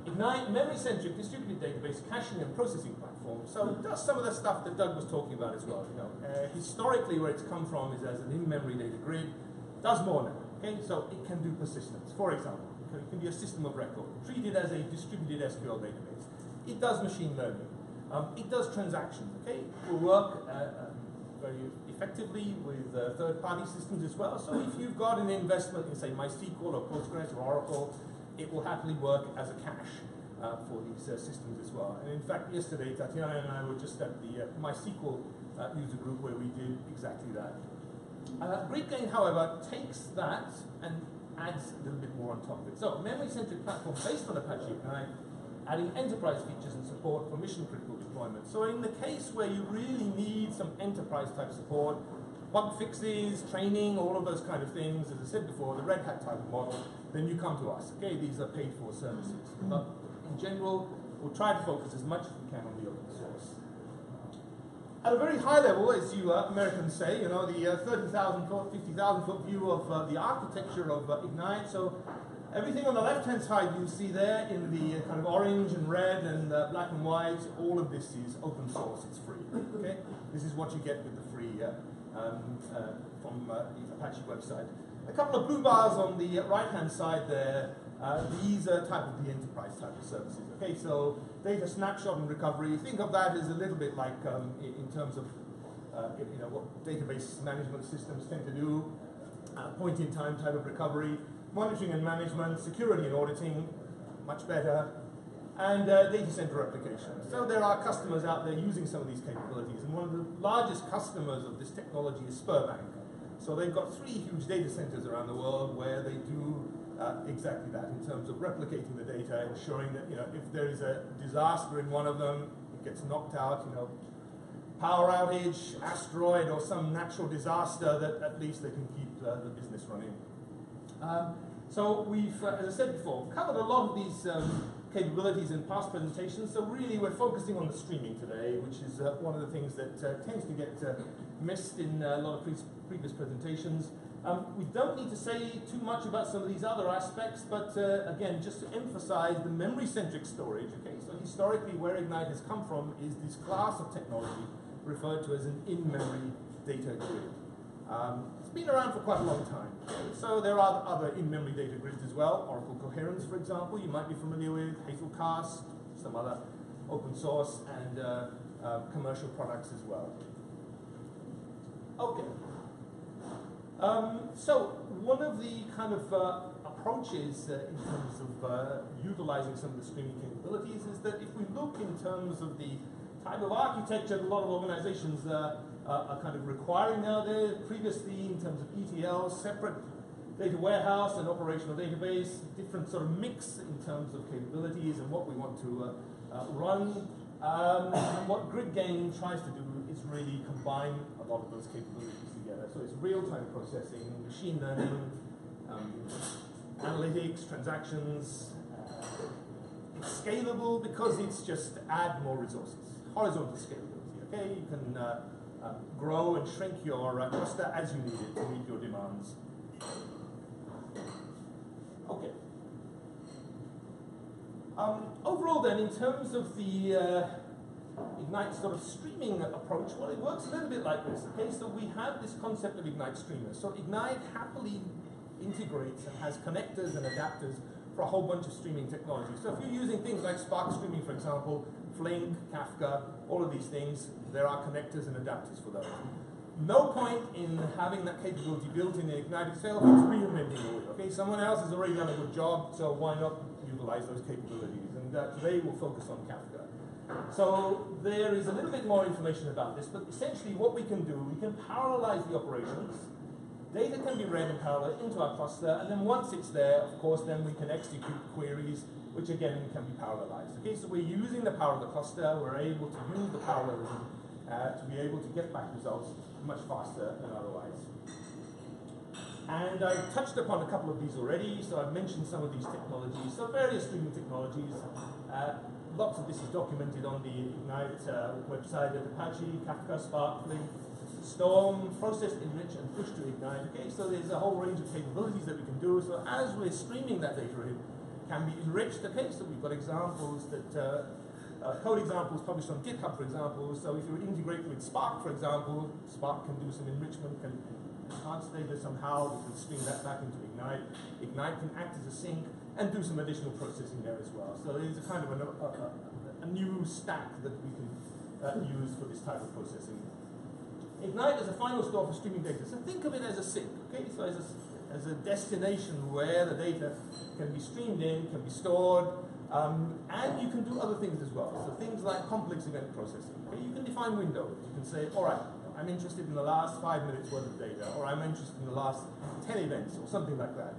S9: Ignite, memory-centric distributed database caching and processing platform. So it does some of the stuff that Doug was talking about as well. You know, uh, historically, where it's come from is as an in-memory data grid. Does more now. Okay, so it can do persistence. For example, can be a system of record. Treat it as a distributed SQL database. It does machine learning. Um, it does transactions. Okay, it will work uh, uh, very effectively with uh, third-party systems as well. So if you've got an investment in, say, MySQL or Postgres or Oracle, it will happily work as a cache uh, for these uh, systems as well. And in fact, yesterday, Tatiana and I were just at the uh, MySQL uh, user group where we did exactly that. Uh, however, takes that and adds a little bit more on top of it. So, memory-centric platform based on Apache Ignite, adding enterprise features and support for mission-critical deployment. So, in the case where you really need some enterprise-type support, bug fixes, training, all of those kind of things, as I said before, the Red Hat type of model, then you come to us. Okay, these are paid for services. But in general, we'll try to focus as much as we can on the open source. At a very high level, as you uh, Americans say, you know, the uh, 30,000 foot, 50,000 foot view of uh, the architecture of uh, Ignite. So everything on the left-hand side you see there in the uh, kind of orange and red and uh, black and white, all of this is open source, it's free. Okay, This is what you get with the free um, from the Apache website. A couple of blue bars on the right-hand side there, uh, these are type of the enterprise type of services. Okay, so data snapshot and recovery, think of that as a little bit like um, in, in, terms of uh, you know what database management systems tend to do, uh, point-in-time type of recovery, monitoring and management, security and auditing, much better, and uh, data center applications. So there are customers out there using some of these capabilities, and one of the largest customers of this technology is Sberbank. So they've got three huge data centers around the world where they do uh, exactly that in terms of replicating the data, ensuring that you know if there is a disaster in one of them, it gets knocked out. You know, power outage, asteroid, or some natural disaster that at least they can keep uh, the business running. Um, so we've, uh, as I said before, covered a lot of these um, capabilities in past presentations. So really, we're focusing on the streaming today, which is uh, one of the things that uh, tends to get missed in a lot of pre previous presentations. Um, we don't need to say too much about some of these other aspects, but uh, again, just to emphasize the memory-centric storage, okay, so historically where Ignite has come from is this class of technology referred to as an in-memory data grid. Um, it's been around for quite a long time. So there are other in-memory data grids as well. Oracle Coherence, for example, you might be familiar with, Hazelcast, some other open source and uh, uh, commercial products as well. Okay. Um, so one of the kind of uh, approaches uh, in terms of uh, utilizing some of the streaming capabilities is that if we look in terms of the type of architecture that a lot of organizations uh, are kind of requiring now, nowadays, previously in terms of ETL, separate data warehouse and operational database, different sort of mix in terms of capabilities and what we want to uh, uh, run. Um, what GridGain tries to do is really combine a lot of those capabilities together. So it's real-time processing, machine learning, um, analytics, transactions. Uh, it's scalable because it's just add more resources. Horizontal scalability. Okay, you can uh, uh, grow and shrink your uh, cluster as you need it to meet your demands. Okay. Um, overall, then, in terms of the uh, Ignite sort of streaming approach, well, it works a little bit like this. Okay, so we have this concept of Ignite streamers. So Ignite happily integrates and has connectors and adapters for a whole bunch of streaming technology. So if you're using things like Spark Streaming, for example, Flink, Kafka, all of these things, there are connectors and adapters for those. No point in having that capability built in Ignite itself, it's reinventing the wheel. Okay, someone else has already done a good job, so why not utilize those capabilities? And uh, today we'll focus on Kafka. So there is a little bit more information about this, but essentially what we can do, we can parallelize the operations. Data can be read in parallel into our cluster, and then once it's there, of course, then we can execute queries, which again can be parallelized. Okay, so we're using the power of the cluster, we're able to use the parallelism uh, to be able to get back results much faster than otherwise. And I touched upon a couple of these already, so I've mentioned some of these technologies. So various streaming technologies. Uh, lots of this is documented on the Ignite uh, website at Apache, Kafka, Spark, Flink, Storm, process, enrich, and push to Ignite. Okay, so there's a whole range of capabilities that we can do. So as we're streaming that data in, can be enriched. Okay, so we've got examples that uh, uh, code examples published on GitHub, for example. So if you integrate with Spark, for example, Spark can do some enrichment, can enhance data somehow, we can stream that back into Ignite. Ignite can act as a sink and do some additional processing there as well. So a kind of a, a, a new stack that we can uh, use for this type of processing. Ignite is a final store for streaming data. So think of it as a sink, okay? So as a, as a destination where the data can be streamed in, can be stored, um, and you can do other things as well. So things like complex event processing. Okay? You can define windows. You can say, all right, I'm interested in the last five minutes worth of data, or I'm interested in the last 10 events, or something like that.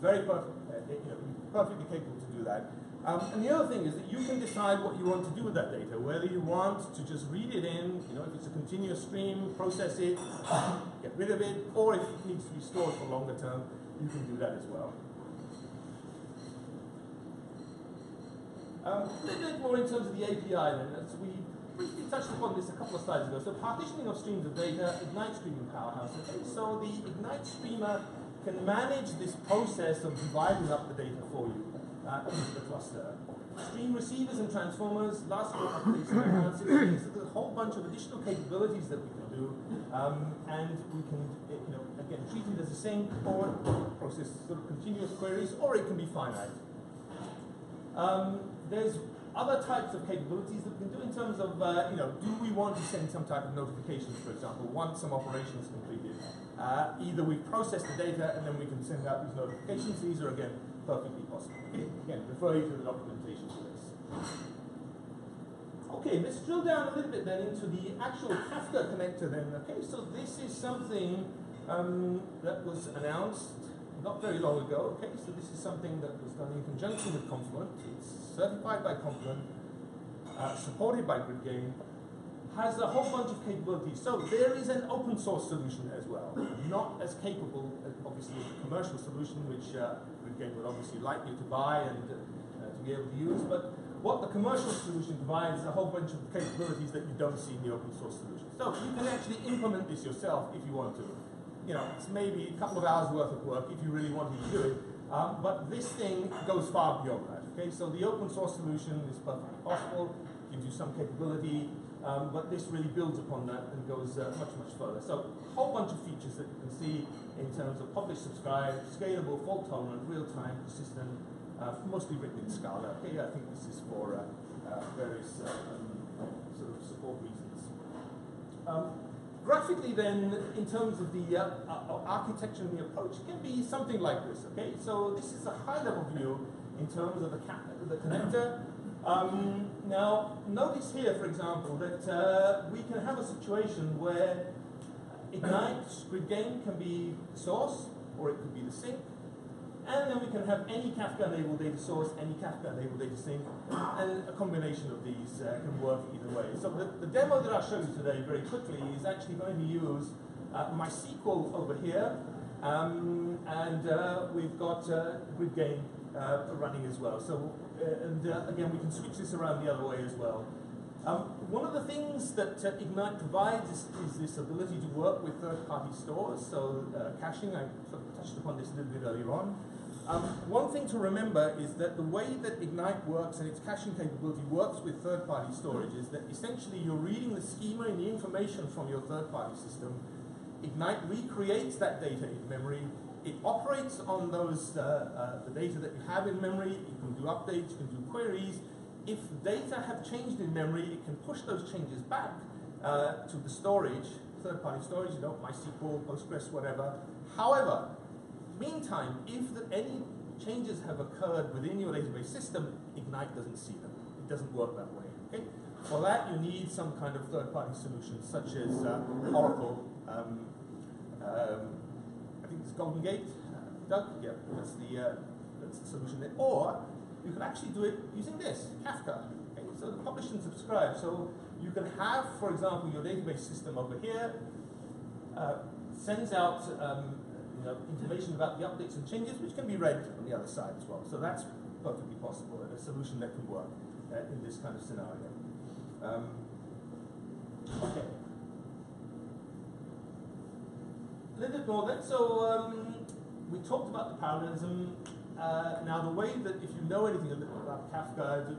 S9: Very perfect, uh, you know, perfectly capable to do that. Um, and the other thing is that you can decide what you want to do with that data, whether you want to just read it in, you know, if it's a continuous stream, process it, get rid of it, or if it needs to be stored for longer term, you can do that as well. Um, a little bit more in terms of the API then, as we briefly touched upon this a couple of slides ago. So partitioning of streams of data, Ignite Streaming Powerhouse. Okay, so the Ignite Streamer can manage this process of dividing up the data for you uh, into the cluster. Stream receivers and transformers, last four updates. There's a whole bunch of additional capabilities that we can do, um, and we can, you know, again, treat it as a sink or process sort of continuous queries, or it can be finite. Um, there's other types of capabilities that we can do in terms of, uh, you know, do we want to send some type of notifications, for example, once some operation is completed? Uh, either we process the data and then we can send out these notifications. These are, again, perfectly possible. Again, refer you to the documentation for this. Okay, let's drill down a little bit then into the actual Kafka connector then. Okay, so this is something um, that was announced not very long ago. Okay, so this is something that was done in conjunction with Confluent. It's certified by Confluent, uh, supported by GridGain, has a whole bunch of capabilities. So there is an open source solution as well, not as capable, as obviously, as a commercial solution, which uh, GridGain would obviously like you to buy and uh, to be able to use. But what the commercial solution provides is a whole bunch of capabilities that you don't see in the open source solution. So you can actually implement this yourself if you want to you know, it's maybe a couple of hours worth of work if you really wanted to do it. Um, but this thing goes far beyond that. Okay, so the open source solution is perfectly possible, gives you some capability, um, but this really builds upon that and goes uh, much, much further. So a whole bunch of features that you can see in terms of publish, subscribe, scalable, fault tolerant, real time, persistent, uh, mostly written in Scala. Okay, I think this is for uh, uh various uh, um, sort of support reasons. Graphically then, in terms of the uh, uh, architecture and the approach, can be something like this, okay? So this is a high-level view in terms of the, the connector. Um, now, notice here, for example, that uh, we can have a situation where Ignite, GridGain can be the source, or it could be the sink, and then we can have any Kafka-enabled data source, any Kafka-enabled data sink, and a combination of these uh, can work either way. So the, the, demo that I'll show you today very quickly is actually going to use uh, MySQL over here, um, and uh, we've got uh, GridGain uh, running as well. So, uh, and uh, again, we can switch this around the other way as well. Um, one of the things that uh, Ignite provides is, is, this ability to work with third-party stores. So caching, I sort of touched upon this a little bit earlier on. Um, one thing to remember is that the way that Ignite works and its caching capability works with third-party storage is that essentially you're reading the schema and the information from your third-party system. Ignite recreates that data in memory. It operates on those uh, uh, the data that you have in memory. You can do updates, you can do queries. If data have changed in memory, it can push those changes back uh, to the storage, third-party storage, you know, MySQL, Postgres, whatever. However, Meantime, if the, any changes have occurred within your database system, Ignite doesn't see them. It doesn't work that way. Okay? For that, you need some kind of third-party solution, such as uh, Oracle. Um, um, I think it's GoldenGate. Doug, yeah, that's the uh, that's the solution there. Or you can actually do it using this Kafka. Okay? So publish and subscribe. So you can have, for example, your database system over here uh, sends out um, know, information about the updates and changes, which can be read on the other side as well. So that's perfectly possible and a solution that can work uh, in this kind of scenario. Um, okay. A little bit more then. So um, we talked about the parallelism. Uh, now the way that if you know anything a little about Kafka,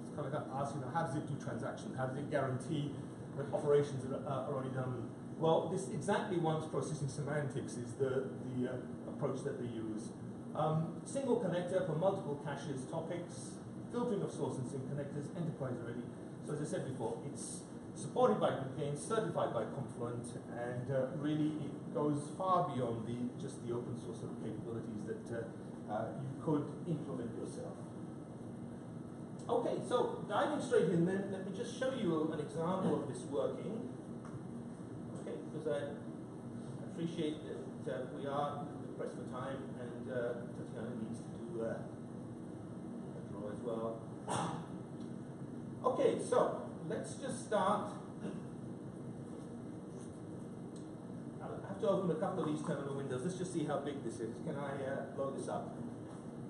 S9: it's kind of got ask, you know, how does it do transactions? How does it guarantee that operations are, uh, are already done? Well, this exactly once processing semantics is the, the uh, approach that they use. Um, single connector for multiple caches, topics, filtering of source and sink connectors, enterprise ready. So as I said before, it's supported by GridGain, certified by Confluent, and uh, really it goes far beyond the just the open source sort of capabilities that uh, uh, you could implement yourself. Okay, so diving straight in then, let me just show you an example of this working. I appreciate that uh, we are pressed for time and uh, Tatiana needs to do uh, a draw as well. Okay, so let's just start. I have to open a couple of these terminal windows. Let's just see how big this is. Can I uh, load this up?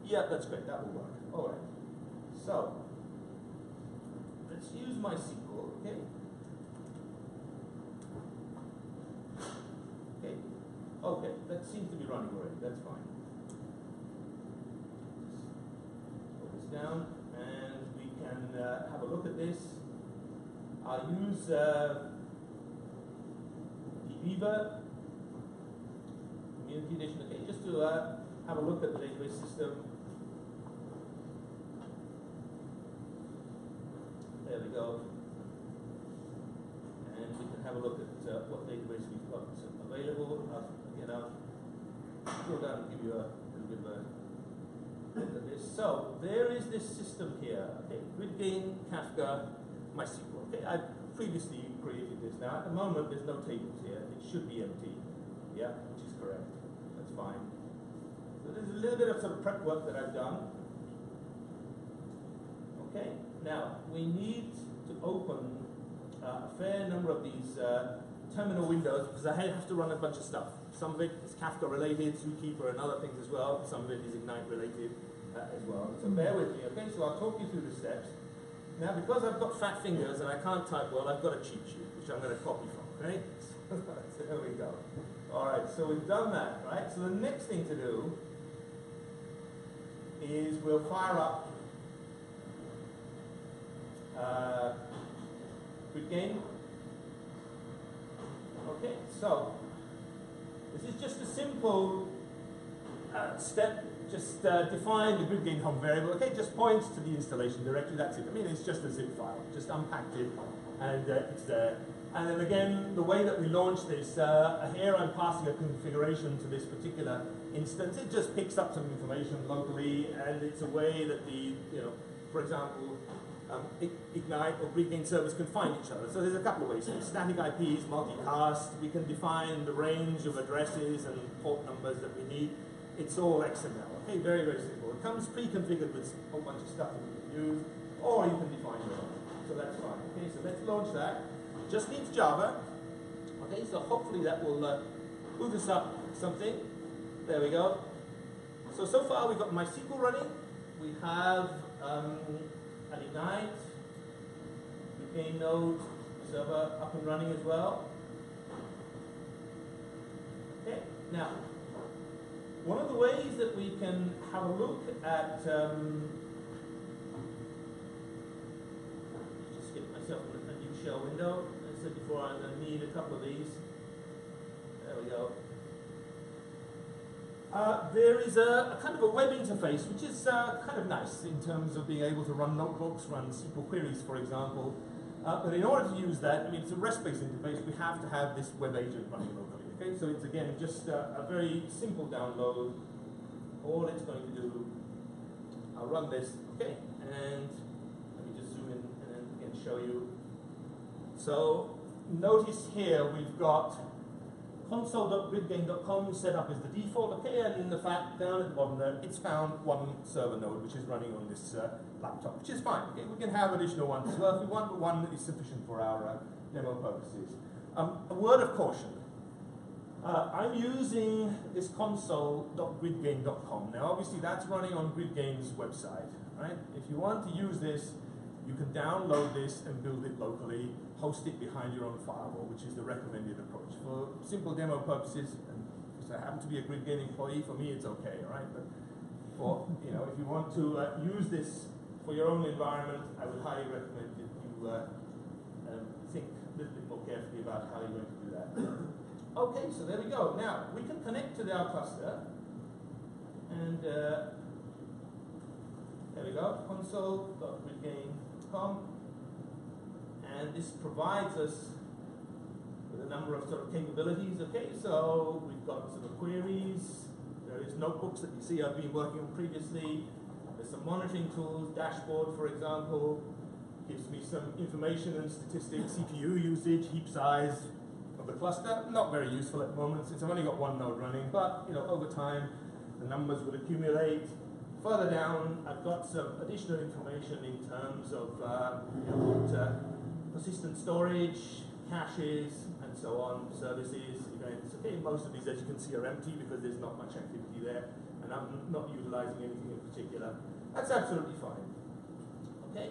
S9: Yeah, that's great. That will work. All right. So let's use MySQL. Okay. Okay. Okay. That seems to be running already. That's fine. Slow this down, and we can uh, have a look at this. I'll use uh, Viva Community Edition, okay, just to uh, have a look at the database system. There we go. And we can have a look at uh, what database we've got available. I'll, again, I'll scroll down and give you a little bit of a look at this. So there is this system here. Kafka, MySQL. Okay, I previously created this. Now at the moment there's no tables here. It should be empty. Yeah, which is correct. That's fine. So there's a little bit of sort of prep work that I've done. Okay, now we need to open uh, a fair number of these uh, terminal windows because I have to run a bunch of stuff. Some of it is Kafka related, Zookeeper and other things as well. Some of it is Ignite related uh, as well. So bear with me, okay? So I'll talk you through the steps. Now, because I've got fat fingers and I can't type well, I've got a cheat sheet, which I'm going to copy from, right? so there we go. All right, so we've done that, right? So the next thing to do is we'll fire up uh, game. Okay, so this is just a simple uh, step just uh, define the GridGain home variable. Okay, just points to the installation directory. That's it. I mean, it's just a zip file. Just unpacked it, and uh, it's there. And then again, the way that we launch this, uh, here I'm passing a configuration to this particular instance. It just picks up some information locally, and it's a way that the, you know, for example, um, Ignite or GridGain servers can find each other. So there's a couple of ways. Static IPs, multicast. We can define the range of addresses and port numbers that we need. It's all XML. Okay, very, very simple. It comes pre-configured with a whole bunch of stuff that you can use, or you can define your own. So that's fine. Okay, so let's launch that. Just needs Java. Okay, so hopefully that will uh, boot us up something. There we go. So, so far we've got MySQL running. We have um, an Ignite, GridGain node server up and running as well. Okay, now one of the ways that we can have a look at, um, just get myself a new shell window. I said before I'm going to need a couple of these. There we go. Uh, there is a, a, kind of a web interface which is uh, kind of nice in terms of being able to run notebooks, run SQL queries, for example. Uh, but in order to use that, I mean, it's a REST-based interface. We have to have this web agent running locally. Okay, so it's again just a, a very simple download. All it's going to do, I'll run this. Okay, and let me just zoom in and again show you. So notice here we've got console.gridgain.com set up as the default, okay, and in the fact down at the bottom there, it's found one server node which is running on this uh, laptop, which is fine. Okay, we can have additional ones as well if we want, but one is sufficient for our uh, demo purposes. Um, a word of caution. Uh, I'm using this console.gridgain.com. Now, obviously, that's running on GridGain's website, right? If you want to use this, you can download this and build it locally, host it behind your own firewall, which is the recommended approach. For simple demo purposes, and because I happen to be a GridGain employee, for me it's okay, right? But for, you know, if you want to uh, use this for your own environment, I would highly recommend that you uh, um, think a little bit more carefully about how you're going to do that. Okay, so there we go. Now, we can connect to our cluster, and uh, there we go, console.gridgain.com, and this provides us with a number of sort of capabilities. Okay, so we've got sort of queries, various notebooks that you see I've been working on previously. There's some monitoring tools, dashboard, for example, gives me some information and statistics, CPU usage, heap size the cluster. Not very useful at the moment since I've only got one node running, but you know, over time the numbers would accumulate. Further down, I've got some additional information in terms of uh, you know, persistent storage, caches, and so on, services, events. Okay, most of these, as you can see, are empty because there's not much activity there, and I'm not utilizing anything in particular. That's absolutely fine. Okay.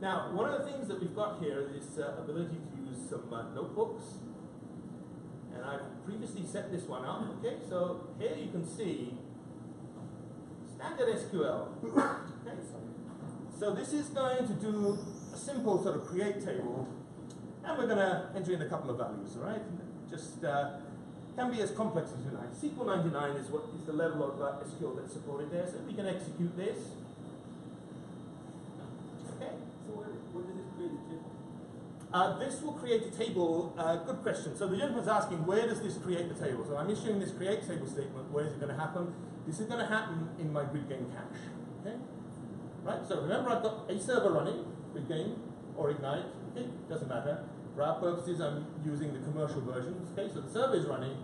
S9: Now, one of the things that we've got here is this uh, ability to use some uh, notebooks, and I've previously set this one up. Okay, so here you can see standard SQL. Okay, so, this is going to do a simple sort of create table, and we're going to enter in a couple of values, all right? Just uh, can be as complex as you like. SQL 99 is what is the level of uh, SQL that's supported there, so we can execute this. Okay.
S7: So where does this create a table?
S9: Uh, this will create a table. Uh, good question. So the gentleman's asking, where does this create the table? So I'm issuing this create table statement. Where is it going to happen? This is going to happen in my GridGain cache. Okay. Right. So remember, I've got a server running, GridGain or Ignite. Okay. Doesn't matter. For our purposes, I'm using the commercial versions. Okay. So the server is running.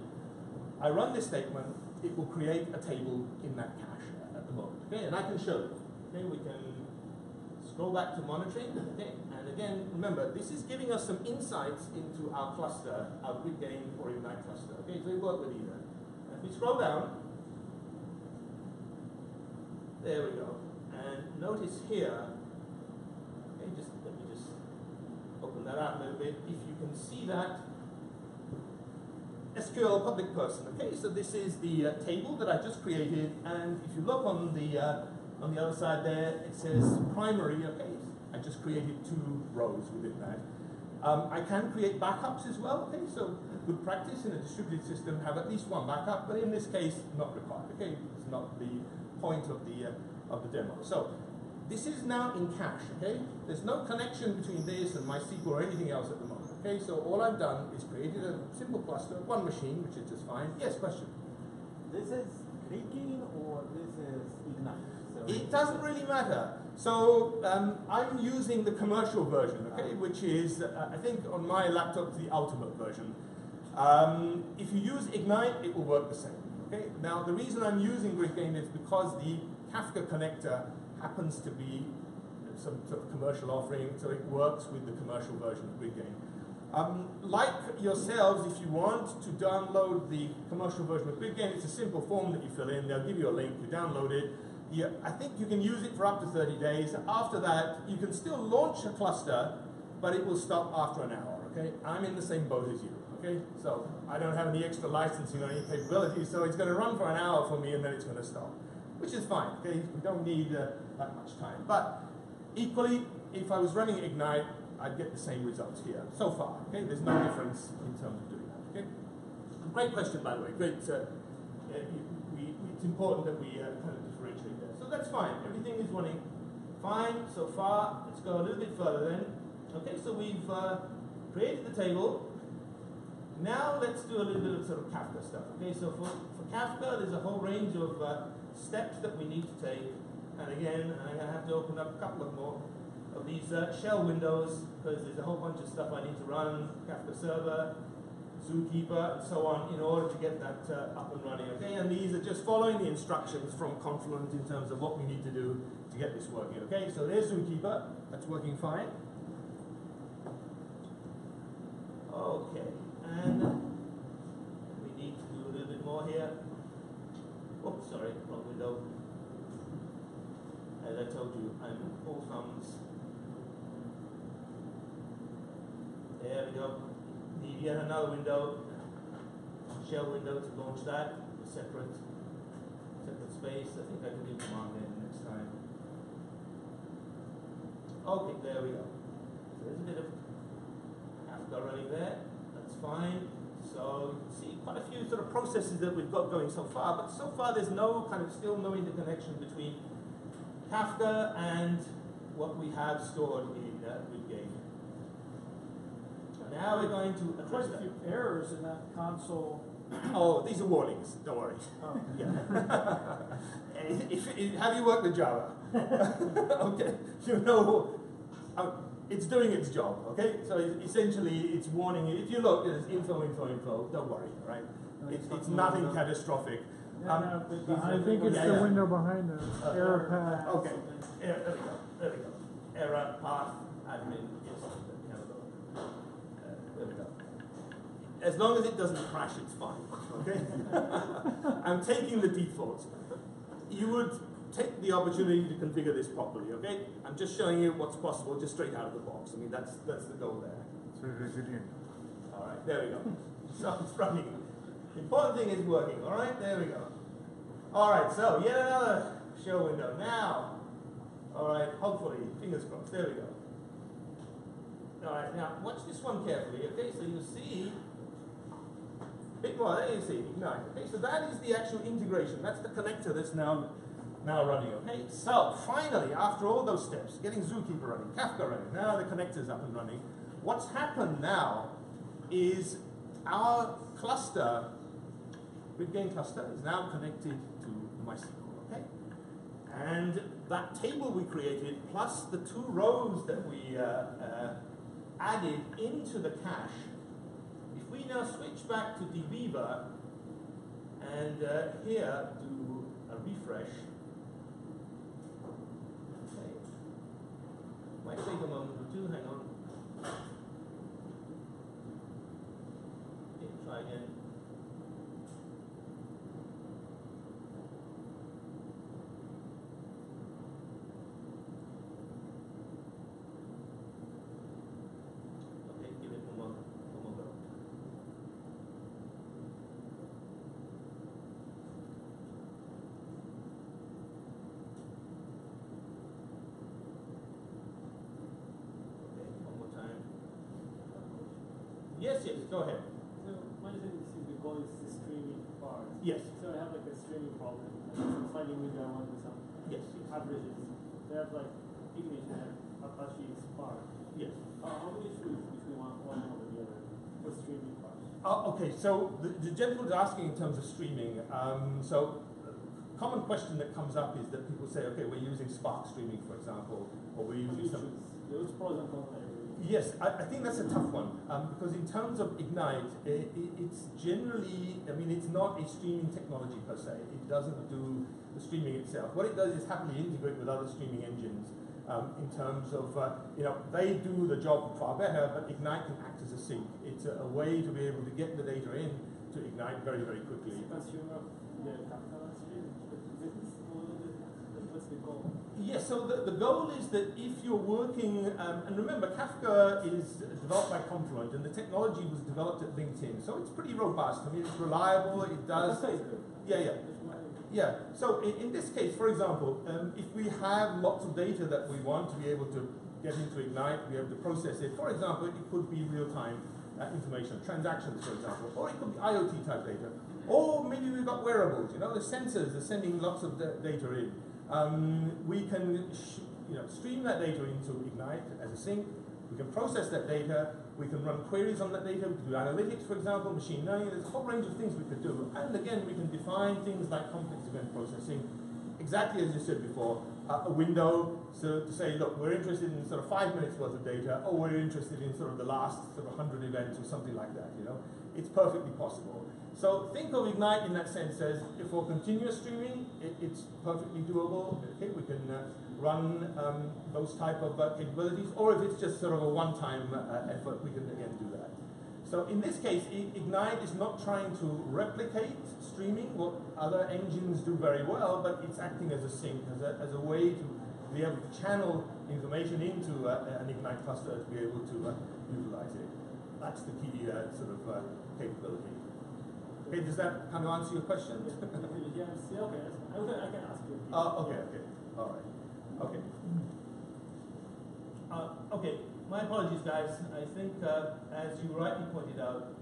S9: I run this statement. It will create a table in that cache at the moment. Okay. And I can show you. Okay. We can scroll back to monitoring. Okay. And again, remember, this is giving us some insights into our cluster, our GridGain or Ignite cluster. Okay, so we work with either. If we scroll down, there we go. And notice here, okay, just let me just open that up a little bit. If you can see that SQL public person. Okay, so this is the uh, table that I just created, and if you look on the uh, on the other side there, it says primary. Okay, I just created two rows within that. Um, I can create backups as well. Okay, so good practice in a distributed system have at least one backup, but in this case, not required. Okay, it's not the point of the uh, of the demo. So this is now in cache. Okay, there's no connection between this and MySQL or anything else at the moment. Okay, so all I've done is created a simple cluster, one machine, which is just fine. Yes, question.
S10: This is GridGain or this is Ignite? So
S9: It doesn't really matter. So um, I'm using the commercial version, okay, which is uh, I think on my laptop the ultimate version. Um, if you use Ignite, it will work the same. Okay. Now the reason I'm using GridGain is because the Kafka connector happens to be some sort of commercial offering, so it works with the commercial version of GridGain. Um, like yourselves, if you want to download the commercial version of GridGain, it's a simple form that you fill in. They'll give you a link. You download it. Yeah, I think you can use it for up to 30 days. After that, you can still launch a cluster, but it will stop after an hour. Okay, I'm in the same boat as you. Okay, so I don't have any extra licensing or any capabilities, so it's going to run for an hour for me, and then it's going to stop, which is fine. Okay, we don't need uh, that much time. But equally, if I was running Ignite, I'd get the same results here so far. Okay, there's no difference in terms of doing that. Okay, great question by the way. Great. Uh, uh, we, it's important that we uh, kind of that's fine. Everything is running fine so far. Let's go a little bit further then. Okay, so we've uh, created the table. Now let's do a little bit of sort of Kafka stuff. Okay, so for, for Kafka, there's a whole range of uh, steps that we need to take. And again, I'm going to have to open up a couple of more of these uh, shell windows because there's a whole bunch of stuff I need to run, Kafka server, zookeeper, and so on, in order to get that uh, up and running. Okay, and these are just following the instructions from Confluent in terms of what we need to do to get this working. Okay, so there's zookeeper, that's working fine. Okay, and we need to do a little bit more here. Oops, sorry, wrong window. As I told you, I'm all thumbs. There we go. Need yet another window, shell window to launch that, a separate, separate space. I think I can do command there next time. Okay, there we go. So there's a bit of Kafka running there. That's fine. So you can see quite a few sort of processes that we've got going so far, but so far there's no kind of still no interconnection between Kafka and what we have stored in uh, Woodgate. Now we're going to address
S2: Quite a
S9: that.
S2: few errors in that console.
S9: Oh, these are warnings. Don't worry.
S2: Oh.
S9: Yeah. if, if, have you worked with Java? okay. You know, uh, it's doing its job. Okay. So it- essentially, it's warning you. If you look, there's info, info, info. Don't worry. right? It's, it's nothing catastrophic.
S2: Yeah,
S9: Um,
S2: no, but I think it's
S9: yeah,
S2: the
S9: yeah.
S2: window behind the
S9: Uh,
S2: error path.
S9: Okay. Yeah, there we go. There we go. Error path admin. Yes. There we go. Uh, there we go. As long as it doesn't crash, it's fine. Okay. I'm taking the defaults. You would take the opportunity to configure this properly. Okay. I'm just showing you what's possible, just straight out of the box. I mean, that's that's the goal there.
S6: So resilient.
S9: All right. There we go. So it's running. Important thing is working. All right. There we go. All right. So yet another show window now. All right. Hopefully, fingers crossed. There we go. All right. Now watch this one carefully. Okay. So you see. Bit more. There you see. Okay. So that is the actual integration. That's the connector that's now now running. Okay. So finally, after all those steps, getting Zookeeper running, Kafka running, now the connector's up and running. What's happened now is our cluster, GridGain cluster, is now connected to MySQL. Okay. And that table we created, plus the two rows that we uh, uh, added into the cache, if we now switch back to dbeaver and uh, here do a refresh, okay, might take a moment or two, hang on. Okay, try again. Okay, give it one more, one more go. Okay, one more time. Yes, yes, go ahead.
S7: So my understanding is the goal is the streaming part.
S9: Yes.
S7: So I have like a streaming problem. I'm finding window I want to do some
S9: Yes,
S7: averages. So I have like Ignition and Apache Spark.
S9: yes.
S7: Uh, how do you choose between one, one over the other for streaming part?
S9: Uh, okay, so the, the gentleman was asking in terms of streaming. Um, so, uh, common question that comes up is that people say, okay, we're using Spark streaming, for example, or we're using some.
S7: choose? Those pros and cons.
S9: Yes, I, I think that's a tough one um, because in terms of Ignite, i i it's generally, I mean, it's not a streaming technology per se. It doesn't do the streaming itself. What it does is happily integrate with other streaming engines um, in terms of, uh, you know, they do the job far better, but Ignite can act as a sink. It's a, a way to be able to get the data in to Ignite very, very quickly.
S7: Is it consumer of the Kafka stream? Business or the- what's the
S9: Yes, so the, the goal is that if you're working, um, and remember Kafka is developed by Confluent and the technology was developed at LinkedIn, so it's pretty robust. I mean, it's reliable, it does.
S7: Kafka is good.
S9: Yeah, yeah. Yeah, so in, in this case, for example, um, if we have lots of data that we want to be able to get into Ignite, be able to process it, for example, it could be real-time uh, information, transactions, for example, or it could be IoT type data, or maybe we've got wearables, you know, the sensors are sending lots of da- data in. Um, we can you know, stream that data into Ignite as a sink, we can process that data, we can run queries on that data, we can do analytics, for example, machine learning, there's a whole range of things we could do. And again, we can define things like complex event processing, exactly as you said before, uh, a window so to say, look, we're interested in sort of five minutes worth of data, or we're interested in sort of the last sort of 100 events or something like that, you know. It's perfectly possible. So think of Ignite in that sense as if for continuous streaming, it, it's perfectly doable. Okay, we can uh, run um, those type of uh, capabilities, or if it's just sort of a one-time uh, effort, we can again do that. So in this case, Ignite is not trying to replicate streaming, what other engines do very well, but it's acting as a sink, as a, as a way to be able to channel information into uh, an Ignite cluster to be able to uh, utilize it. that's the key uh, sort of capability. Okay, does that kind of answer your question?
S7: Yeah, see, okay, that's. Okay, I can ask you.
S9: Uh, okay, okay, all right, okay.
S11: Uh, okay, my apologies, guys. I think, uh, as you rightly pointed out,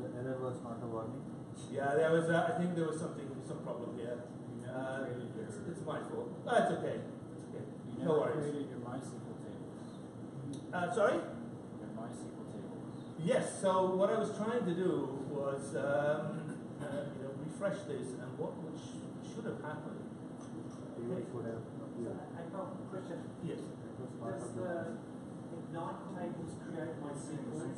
S5: The error was not a warning.
S11: yeah, there was, uh, I think there was something, some problem here. Uh, it's, it's my fault. Oh, it's okay. It's okay.
S10: You
S11: No worries.
S10: created your MySQL tables.
S11: Uh, sorry?
S10: Your MySQL tables.
S11: Yes, so what I was trying to do was, um, you know, refresh this and what which should have happened.
S5: Tables would.
S1: I have a question.
S11: Yes.
S5: That was part
S1: Does
S5: the.
S1: the Ignite tables create MySQL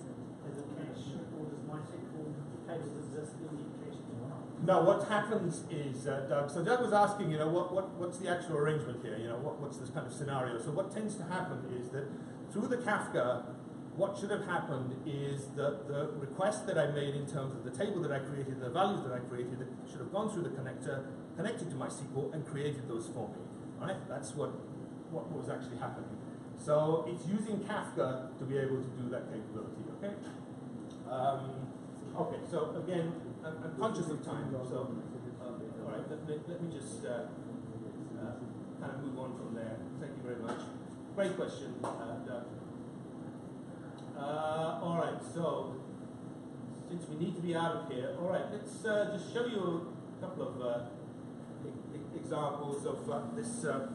S1: as a cache, or does MySQL tables exist in the cache as well?
S9: Now, what happens is, uh, Doug, so Doug was asking, you know, what, what, what's the actual arrangement here? You know, what, what's this kind of scenario? So what tends to happen is that through the Kafka, what should have happened is that the request that I made in terms of the table that I created, the values that I created, should have gone through the connector, connected to MySQL, and created those for me. Right? That's what, what was actually happening. So it's using Kafka to be able to do that capability, okay? Um, okay, so again, I'm, I'm conscious of time, so, uh, all right, let, let, let me just uh, uh, kind of move on from there. Thank you very much. Great question, uh, Doug. Uh, all right, so since we need to be out of here, all right, let's uh, just show you a couple of uh, e- examples of uh, this uh,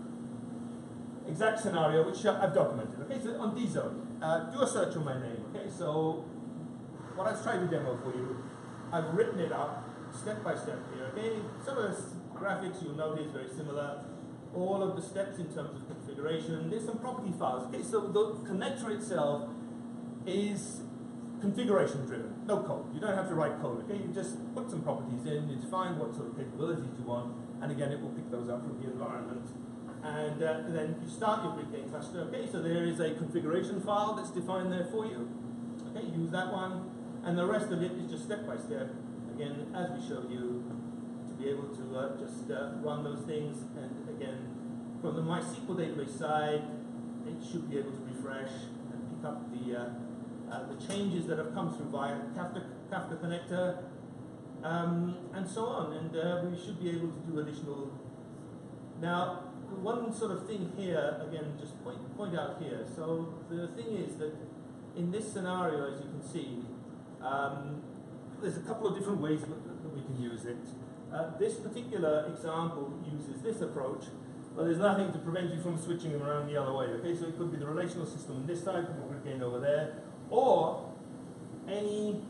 S9: exact scenario, which uh, I've documented. Okay, so on dzone, do a search on my name. Okay, so what I've tried to demo for you, I've written it up step by step here. Okay, some of the graphics you'll notice very similar. All of the steps in terms of configuration. There's some property files. Okay, so the connector itself is configuration driven, no code. You don't have to write code. Okay, you just put some properties in, you define what sort of capabilities you want, and again, it will pick those up from the environment. And uh, then you start your GridGain cluster. Okay, so there is a configuration file that's defined there for you. Okay, use that one, and the rest of it is just step by step. Again, as we showed you, to be able to uh, just uh, run those things. And again, from the MySQL database side, it should be able to refresh and pick up the uh, the changes that have come through via Kafka, Kafka connector, um, and so on. And uh, we should be able to do additional. Now, one sort of thing here, again, just point, point out here. So the thing is that in this scenario, as you can see, um, there's a couple of different ways that we can use it. Uh, this particular example uses this approach, but there's nothing to prevent you from switching them around the other way. Okay, so it could be the relational system on this side, GridGain over there, or any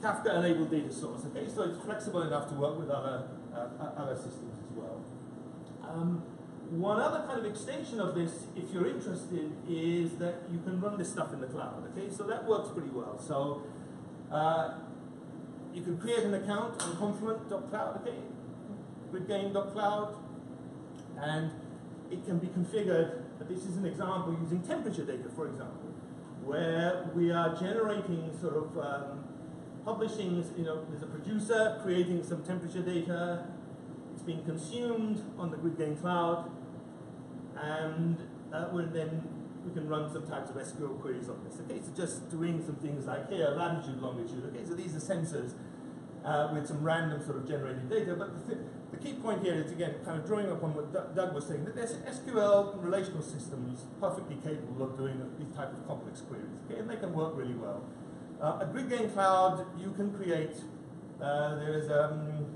S9: Kafka enabled data source. Okay, so it's flexible enough to work with other uh, other systems as well. Um, one other kind of extension of this, if you're interested, is that you can run this stuff in the cloud. Okay, so that works pretty well. So uh, you can create an account on Confluent.cloud. Okay, GridGain.cloud, and it can be configured. This is an example using temperature data, for example, where we are generating sort of um, publishing. You know, there's a producer creating some temperature data. It's being consumed on the GridGain cloud, and uh, we're then we can run some types of SQL queries on this. Okay, so just doing some things like here, latitude, longitude. Okay, so these are sensors uh, with some random sort of generated data. But the, th- the key point here is again kind of drawing upon what Doug was saying that there's an SQL relational systems perfectly capable of doing these type of complex queries. Okay, and they can work really well. Uh, at GridGain Cloud, you can create. Uh, there is um,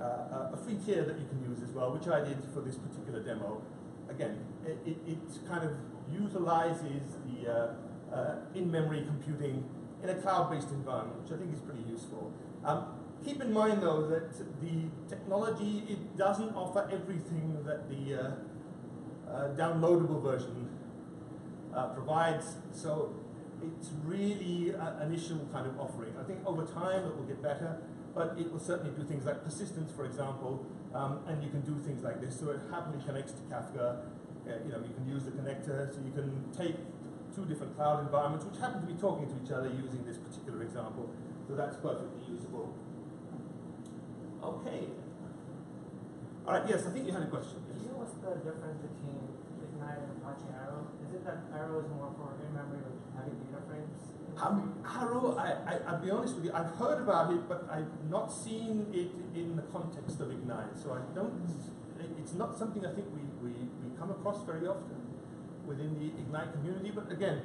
S9: uh, a free tier that you can use as well, which I did for this particular demo. Again, it, it, it kind of utilizes the uh, uh, in-memory computing in a cloud-based environment, which I think is pretty useful. Um, keep in mind, though, that the technology it doesn't offer everything that the uh, uh, downloadable version uh, provides. So it's really an initial kind of offering. I think over time it will get better, but it will certainly do things like persistence, for example, um, and you can do things like this. So it happily connects to Kafka. Uh, you know, you can use the connector, so you can take two different cloud environments, which happen to be talking to each other using this particular example. So that's perfectly usable. Okay. All right. Yes, I think you had a question.
S4: Do you know what's the difference between Ignite and Apache Arrow? Is it that Arrow is more for in-memory with having data frames
S9: Um, Arrow, I, I, I'll be honest with you, I've heard about it, but I've not seen it in the context of Ignite. So I don't, it's not something I think we, we, we come across very often within the Ignite community. But again,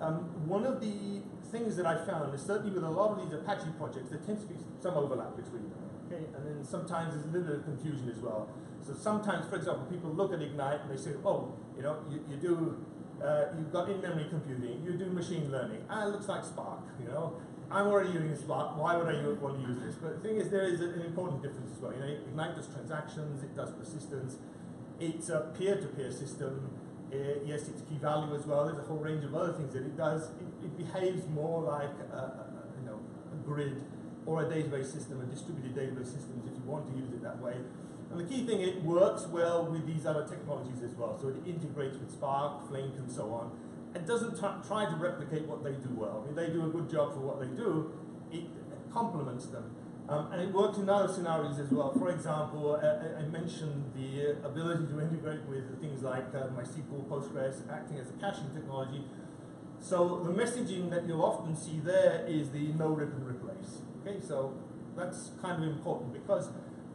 S9: um, one of the things that I found is certainly with a lot of these Apache projects, there tends to be some overlap between them. Okay, and then sometimes there's a little bit of confusion as well. So sometimes, for example, people look at Ignite and they say, oh, you know, you, you do, uh, you've got in-memory computing, you do machine learning. Ah, it looks like Spark, you know. I'm already using Spark, why would I want to use this? But the thing is, there is an important difference as well. You know, Ignite does transactions, it does persistence, it's a peer-to-peer system. Uh, yes, it's key value as well. There's a whole range of other things that it does. It, it behaves more like a, a, you know, a grid or a database system, a distributed database systems if you want to use it that way. And the key thing, it works well with these other technologies as well. So it integrates with Spark, Flink, and so on. It doesn't try to replicate what they do well. I mean, they do a good job for what they do. It complements them. Um, and it works in other scenarios as well. For example, uh, I I mentioned the uh, ability to integrate with things like uh, MySQL, Postgres, acting as a caching technology. So the messaging that you'll often see there is the no rip and replace. Okay, so that's kind of important because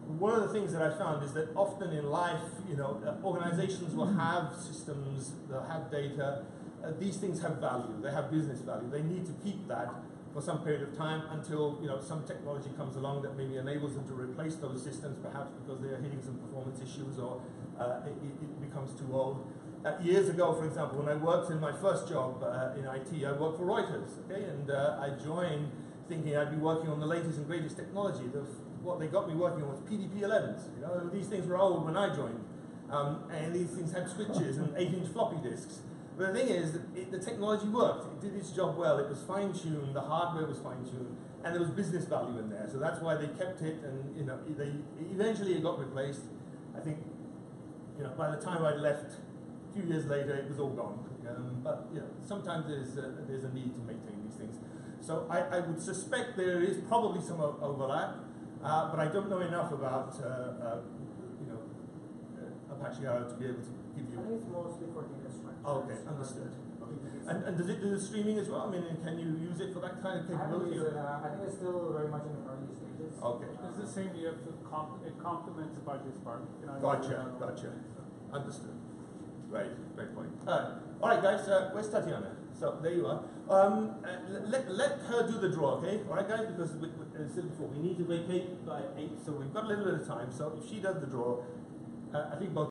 S9: one of the things that I found is that often in life, you know, uh, organizations will have systems, they'll have data. Uh, these things have value. They have business value. They need to keep that for some period of time until you know some technology comes along that maybe enables them to replace those systems, perhaps because they are hitting some performance issues or uh, it- it becomes too old. Uh, years ago, for example, when I worked in my first job uh, in IT, I worked for Reuters, okay, and uh, I joined thinking I'd be working on the latest and greatest technology. The, what they got me working on was PDP-11s. You know, these things were old when I joined, um, and these things had switches and eight-inch floppy disks. But the thing is, it, the technology worked. It did its job well. It was fine-tuned. The hardware was fine-tuned, and there was business value in there. So that's why they kept it, and you know, they eventually it got replaced. I think, you know, by the time I left, few years later, it was all gone. Um, but you know, sometimes there's a, there's a need to maintain these things. So I, I would suspect there is probably some o- overlap, uh, but I don't know enough about uh, uh, you know uh, Apache Arrow to be able to give you.
S4: I think it's mostly for data structure.
S9: Oh, okay, understood. And, and does it do the streaming as well? I mean, can you use it for that kind of
S4: I
S9: capability?
S4: used it, uh, I think it's still very much in the early stages.
S9: Okay.
S3: It's the same, you have to comp, it complements Apache Spark. You know,
S9: Gotcha, gotcha. Understood. Right, great point. Uh, all right, guys, uh, where's Tatiana? So there you are. Um, uh, let, let her do the draw, okay? All right, guys, because we, we, as I said before, we need to vacate by eight, so we've got a little bit of time. So if she does the draw, uh, I think both